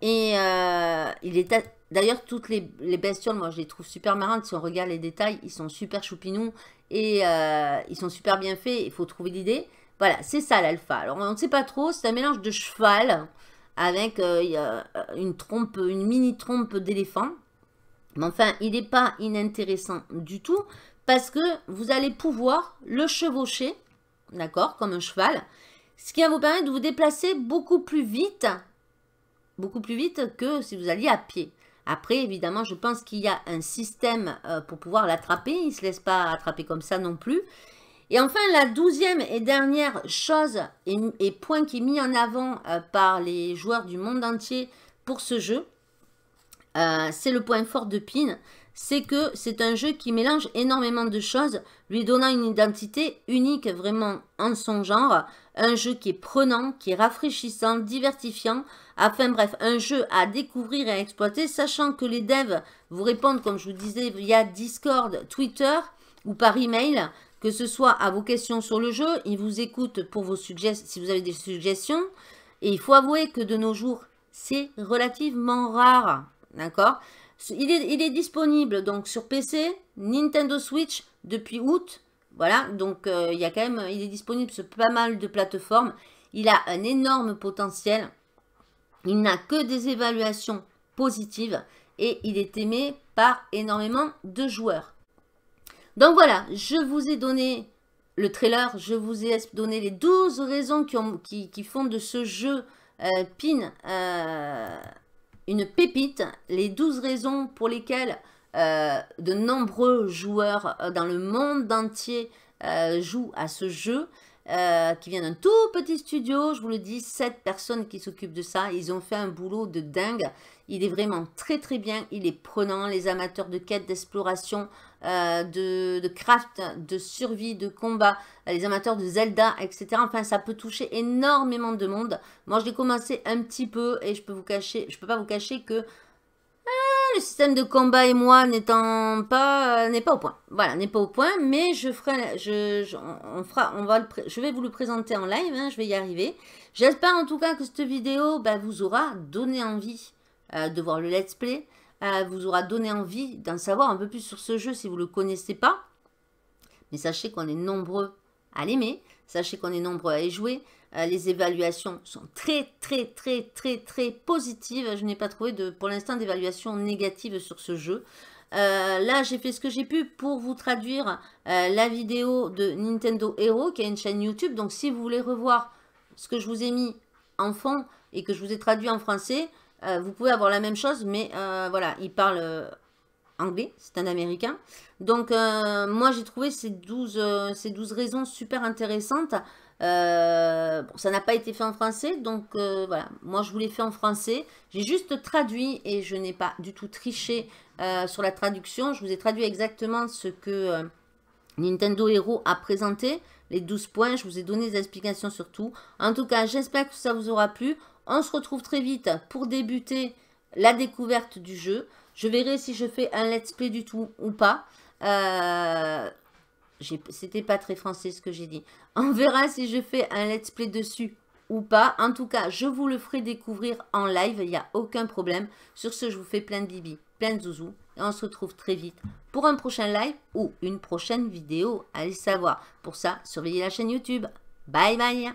S1: Et euh, il est d'ailleurs toutes les, bestioles, moi je les trouve super marrantes. Si on regarde les détails, ils sont super choupinous et euh, ils sont super bien faits. Il faut trouver l'idée. Voilà, c'est ça l'alpha. Alors on ne sait pas trop, c'est un mélange de cheval avec euh, une trompe, une mini trompe d'éléphant. Mais enfin, il n'est pas inintéressant du tout parce que vous allez pouvoir le chevaucher, d'accord, comme un cheval. Ce qui va vous permettre de vous déplacer beaucoup plus vite beaucoup plus vite que si vous alliez à pied. Après, évidemment, je pense qu'il y a un système euh, pour pouvoir l'attraper. Il ne se laisse pas attraper comme ça non plus. Et enfin, la douzième et dernière chose et, point qui est mis en avant euh, par les joueurs du monde entier pour ce jeu, euh, c'est le point fort de Pin. C'est que c'est un jeu qui mélange énormément de choses, lui donnant une identité unique vraiment en son genre. Un jeu qui est prenant, qui est rafraîchissant, divertifiant, Enfin bref, un jeu à découvrir et à exploiter, sachant que les devs vous répondent, comme je vous disais, via Discord, Twitter ou par email, que ce soit à vos questions sur le jeu, ils vous écoutent pour vos suggestions, si vous avez des suggestions. Et il faut avouer que de nos jours, c'est relativement rare, d'accord? Il est, disponible donc sur PC, Nintendo Switch depuis août, voilà, donc euh, il y a quand même, il est disponible sur pas mal de plateformes. Il a un énorme potentiel. Il n'a que des évaluations positives et il est aimé par énormément de joueurs. Donc voilà, je vous ai donné le trailer, je vous ai donné les 12 raisons qui, font de ce jeu euh, PIN euh, une pépite, les 12 raisons pour lesquelles euh, de nombreux joueurs dans le monde entier jouent à ce jeu. Euh, qui vient d'un tout petit studio, je vous le dis, 7 personnes qui s'occupent de ça. Ils ont fait un boulot de dingue. Il est vraiment très très bien, il est prenant. Les amateurs de quête, d'exploration, euh, de, craft, de survie, de combat, les amateurs de Zelda, etc. Enfin, ça peut toucher énormément de monde. Moi, je l'ai commencé un petit peu et je peux vous cacher, je peux pas vous cacher que le système de combat et moi n'étant pas n'est pas au point. Voilà, n'est pas au point, mais je ferai, je, on, fera, on va je vais vous le présenter en live. Hein, je vais y arriver. J'espère en tout cas que cette vidéo bah, vous aura donné envie euh, de voir le let's play, euh, vous aura donné envie d'en savoir un peu plus sur ce jeu si vous le connaissez pas. Mais sachez qu'on est nombreux à l'aimer, sachez qu'on est nombreux à y jouer. Euh, les évaluations sont très, très, très, très, très positives. Je n'ai pas trouvé pour l'instant d'évaluation négative sur ce jeu. Euh, là, j'ai fait ce que j'ai pu pour vous traduire euh, la vidéo de Nintendo Hero, qui a une chaîne YouTube. Donc, si vous voulez revoir ce que je vous ai mis en fond et que je vous ai traduit en français, vous pouvez avoir la même chose, mais voilà, il parle anglais, c'est un américain. Donc, moi, j'ai trouvé ces 12, ces 12 raisons super intéressantes. Euh, ça n'a pas été fait en français, donc euh, voilà. Moi, je vous l'ai fait en français. J'ai juste traduit et je n'ai pas du tout triché euh, sur la traduction. Je vous ai traduit exactement ce que Nintendo Hero a présenté les 12 points. Je vous ai donné des explications sur tout. En tout cas, j'espère que ça vous aura plu. On se retrouve très vite pour débuter la découverte du jeu. Je verrai si je fais un let's play du tout ou pas. Euh, C'était pas très français ce que j'ai dit. On verra si je fais un let's play dessus ou pas. En tout cas, je vous le ferai découvrir en live. Il n'y a aucun problème. Sur ce, je vous fais plein de bibi, plein de zouzous. Et on se retrouve très vite pour un prochain live ou une prochaine vidéo. Allez savoir. Pour ça, surveillez la chaîne YouTube. Bye bye